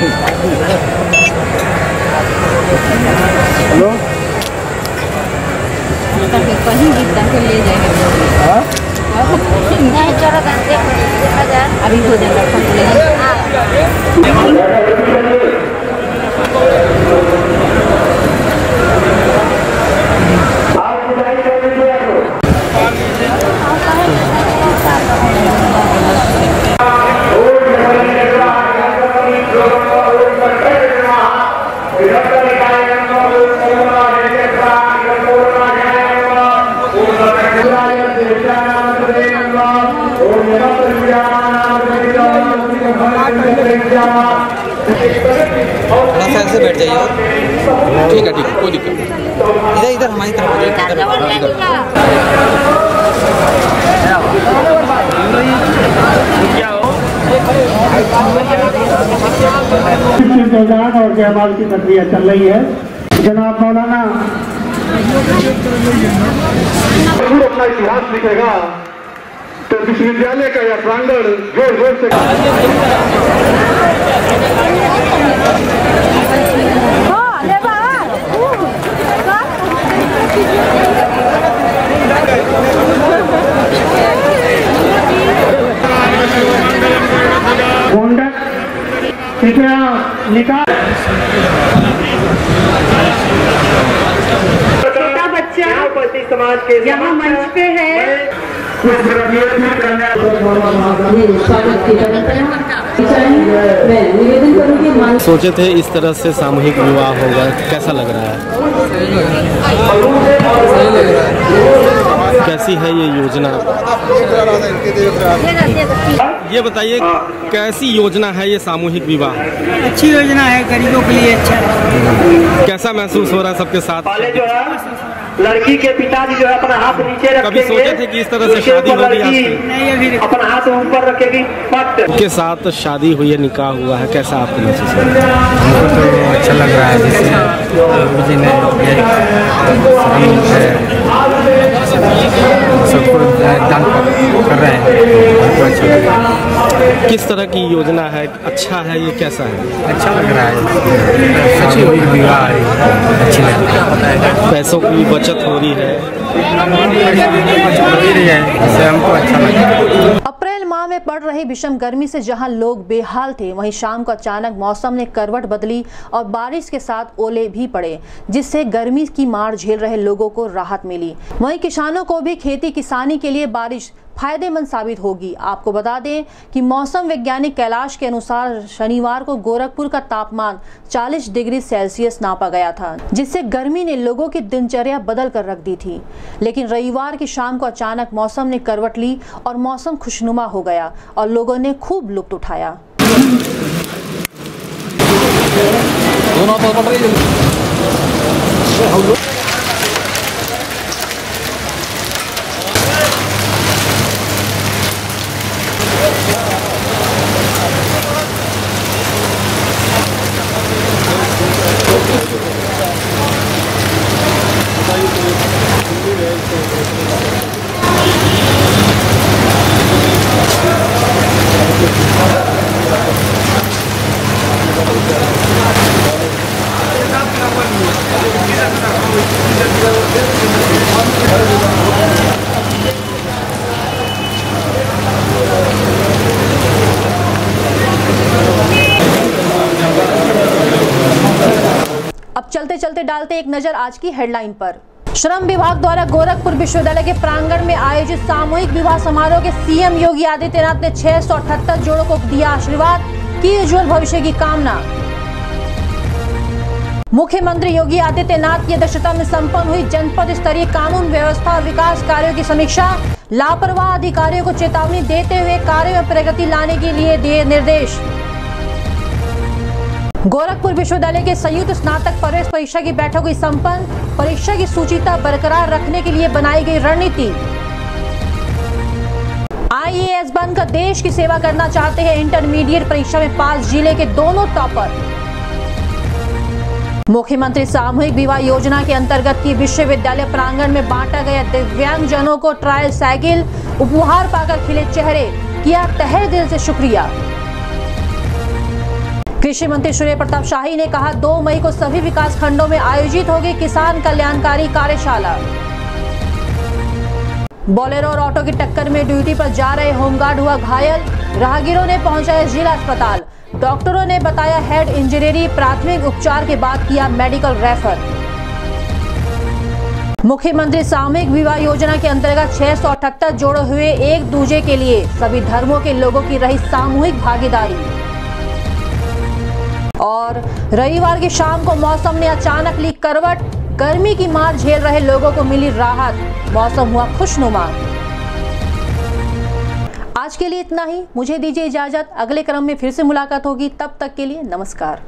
हेलो? कहीं भी ले जाएँगे अभी हो। जाएगा थोड़ा सा ऐसे बैठ जाइए ठीक है ठीक है कोई दिक्कत नहीं। इधर इधर हमारी तरफ़ इधर। और जयमाल की प्रक्रिया चल रही है। जनाब मौलाना ज़रूर अपना इतिहास लिखेगा। विश्वविद्यालय का यह प्रांगण ज़ोर ज़ोर से गोंडक कृपया निकाल छोटा बच्चा उपस्थित समाज के यहाँ मंच पे है कुछ प्रतिनिधित्व करने स्वागत की मैं निवेदन करूँगी मान सोचे थे इस तरह से सामूहिक विवाह होगा। कैसा लग रहा है? कैसी है ये योजना? ये बताइए कैसी योजना है ये सामूहिक विवाह? अच्छी योजना है गरीबों के लिए अच्छा कैसा महसूस हो रहा है सबके साथ? है लड़की के पिताजी जो है अपना हाथ नीचे कभी रखेंगे। सोचे थे कि इस तरह से शादी होगी अपना हाथ ऊपर रखेगी पट के साथ शादी हुई है निकाह हुआ है कैसा आपको महसूस हो? रहा है हमको तो अच्छा लग रहा है जैसे हम सबको दान कर रहे हैं। हमको अच्छा लग रहा है किस तरह की योजना है? अच्छा है ये कैसा है? अच्छा लग रहा है। अच्छी हो रही है। अच्छी लग रही है। पैसों की बचत हो रही है। हो रही है। इससे हमको अच्छा लग रहा है। में पड़ रही विषम गर्मी से जहाँ लोग बेहाल थे, वहीं शाम को अचानक मौसम ने करवट बदली और बारिश के साथ ओले भी पड़े, जिससे गर्मी की मार झेल रहे लोगों को राहत मिली। वहीं किसानों को भी खेती किसानी के लिए बारिश फ़ायदेमंद साबित होगी। आपको बता दें कि मौसम वैज्ञानिक कैलाश के अनुसार शनिवार को गोरखपुर का तापमान 40 डिग्री सेल्सियस नापा गया था, जिससे गर्मी ने लोगों की दिनचर्या बदल कर रख दी थी। लेकिन रविवार की शाम को अचानक मौसम ने करवट ली और मौसम खुशनुमा हो गया और लोगों ने खूब लुत्फ उठाया। अब चलते चलते डालते एक नज़र आज की हेडलाइन पर। श्रम विभाग द्वारा गोरखपुर विश्वविद्यालय के प्रांगण में आयोजित सामूहिक विवाह समारोह के सीएम योगी आदित्यनाथ ने छह सौ अठहत्तर जोड़ों को दिया आशीर्वाद। की उज्जवल भविष्य की कामना। मुख्यमंत्री योगी आदित्यनाथ की अध्यक्षता में संपन्न हुई जनपद स्तरीय कानून व्यवस्था और विकास कार्यों की समीक्षा। लापरवाह अधिकारियों को चेतावनी देते हुए कार्यों में प्रगति लाने के लिए दिए निर्देश। गोरखपुर विश्वविद्यालय के संयुक्त स्नातक प्रवेश परीक्षा की बैठक हुई संपन्न। परीक्षा की सूचिता बरकरार रखने के लिए बनाई गई रणनीति। आईएएस बनकर देश की सेवा करना चाहते हैं इंटरमीडिएट परीक्षा में पास ज़िले के दोनों टॉपर। मुख्यमंत्री सामूहिक विवाह योजना के अंतर्गत की विश्वविद्यालय प्रांगण में बांटा गया दिव्यांग जनों को ट्रायल साइकिल, उपहार पाकर खिले चेहरे। किया तहे दिल से शुक्रिया। कृषि मंत्री सूर्य प्रताप शाही ने कहा 2 मई को सभी विकास खंडों में आयोजित होगी किसान कल्याणकारी कार्यशाला। बोलेरो और ऑटो की टक्कर में ड्यूटी पर जा रहे होमगार्ड हुआ घायल। राहगीरों ने पहुँचाया जिला अस्पताल। डॉक्टरों ने बताया, हेड इंजरी प्राथमिक उपचार के बाद किया मेडिकल रेफर। मुख्यमंत्री सामूहिक विवाह योजना के अंतर्गत छह सौ अठहत्तर जोड़े हुए एक दूजे के लिए। सभी धर्मों के लोगों की रही सामूहिक भागीदारी। और रविवार की शाम को मौसम ने अचानक ली करवट। गर्मी की मार झेल रहे लोगों को मिली राहत। मौसम हुआ खुशनुमा। आज के लिए इतना ही। मुझे दीजिए इजाज़त। अगले क्रम में फिर से मुलाकात होगी। तब तक के लिए नमस्कार।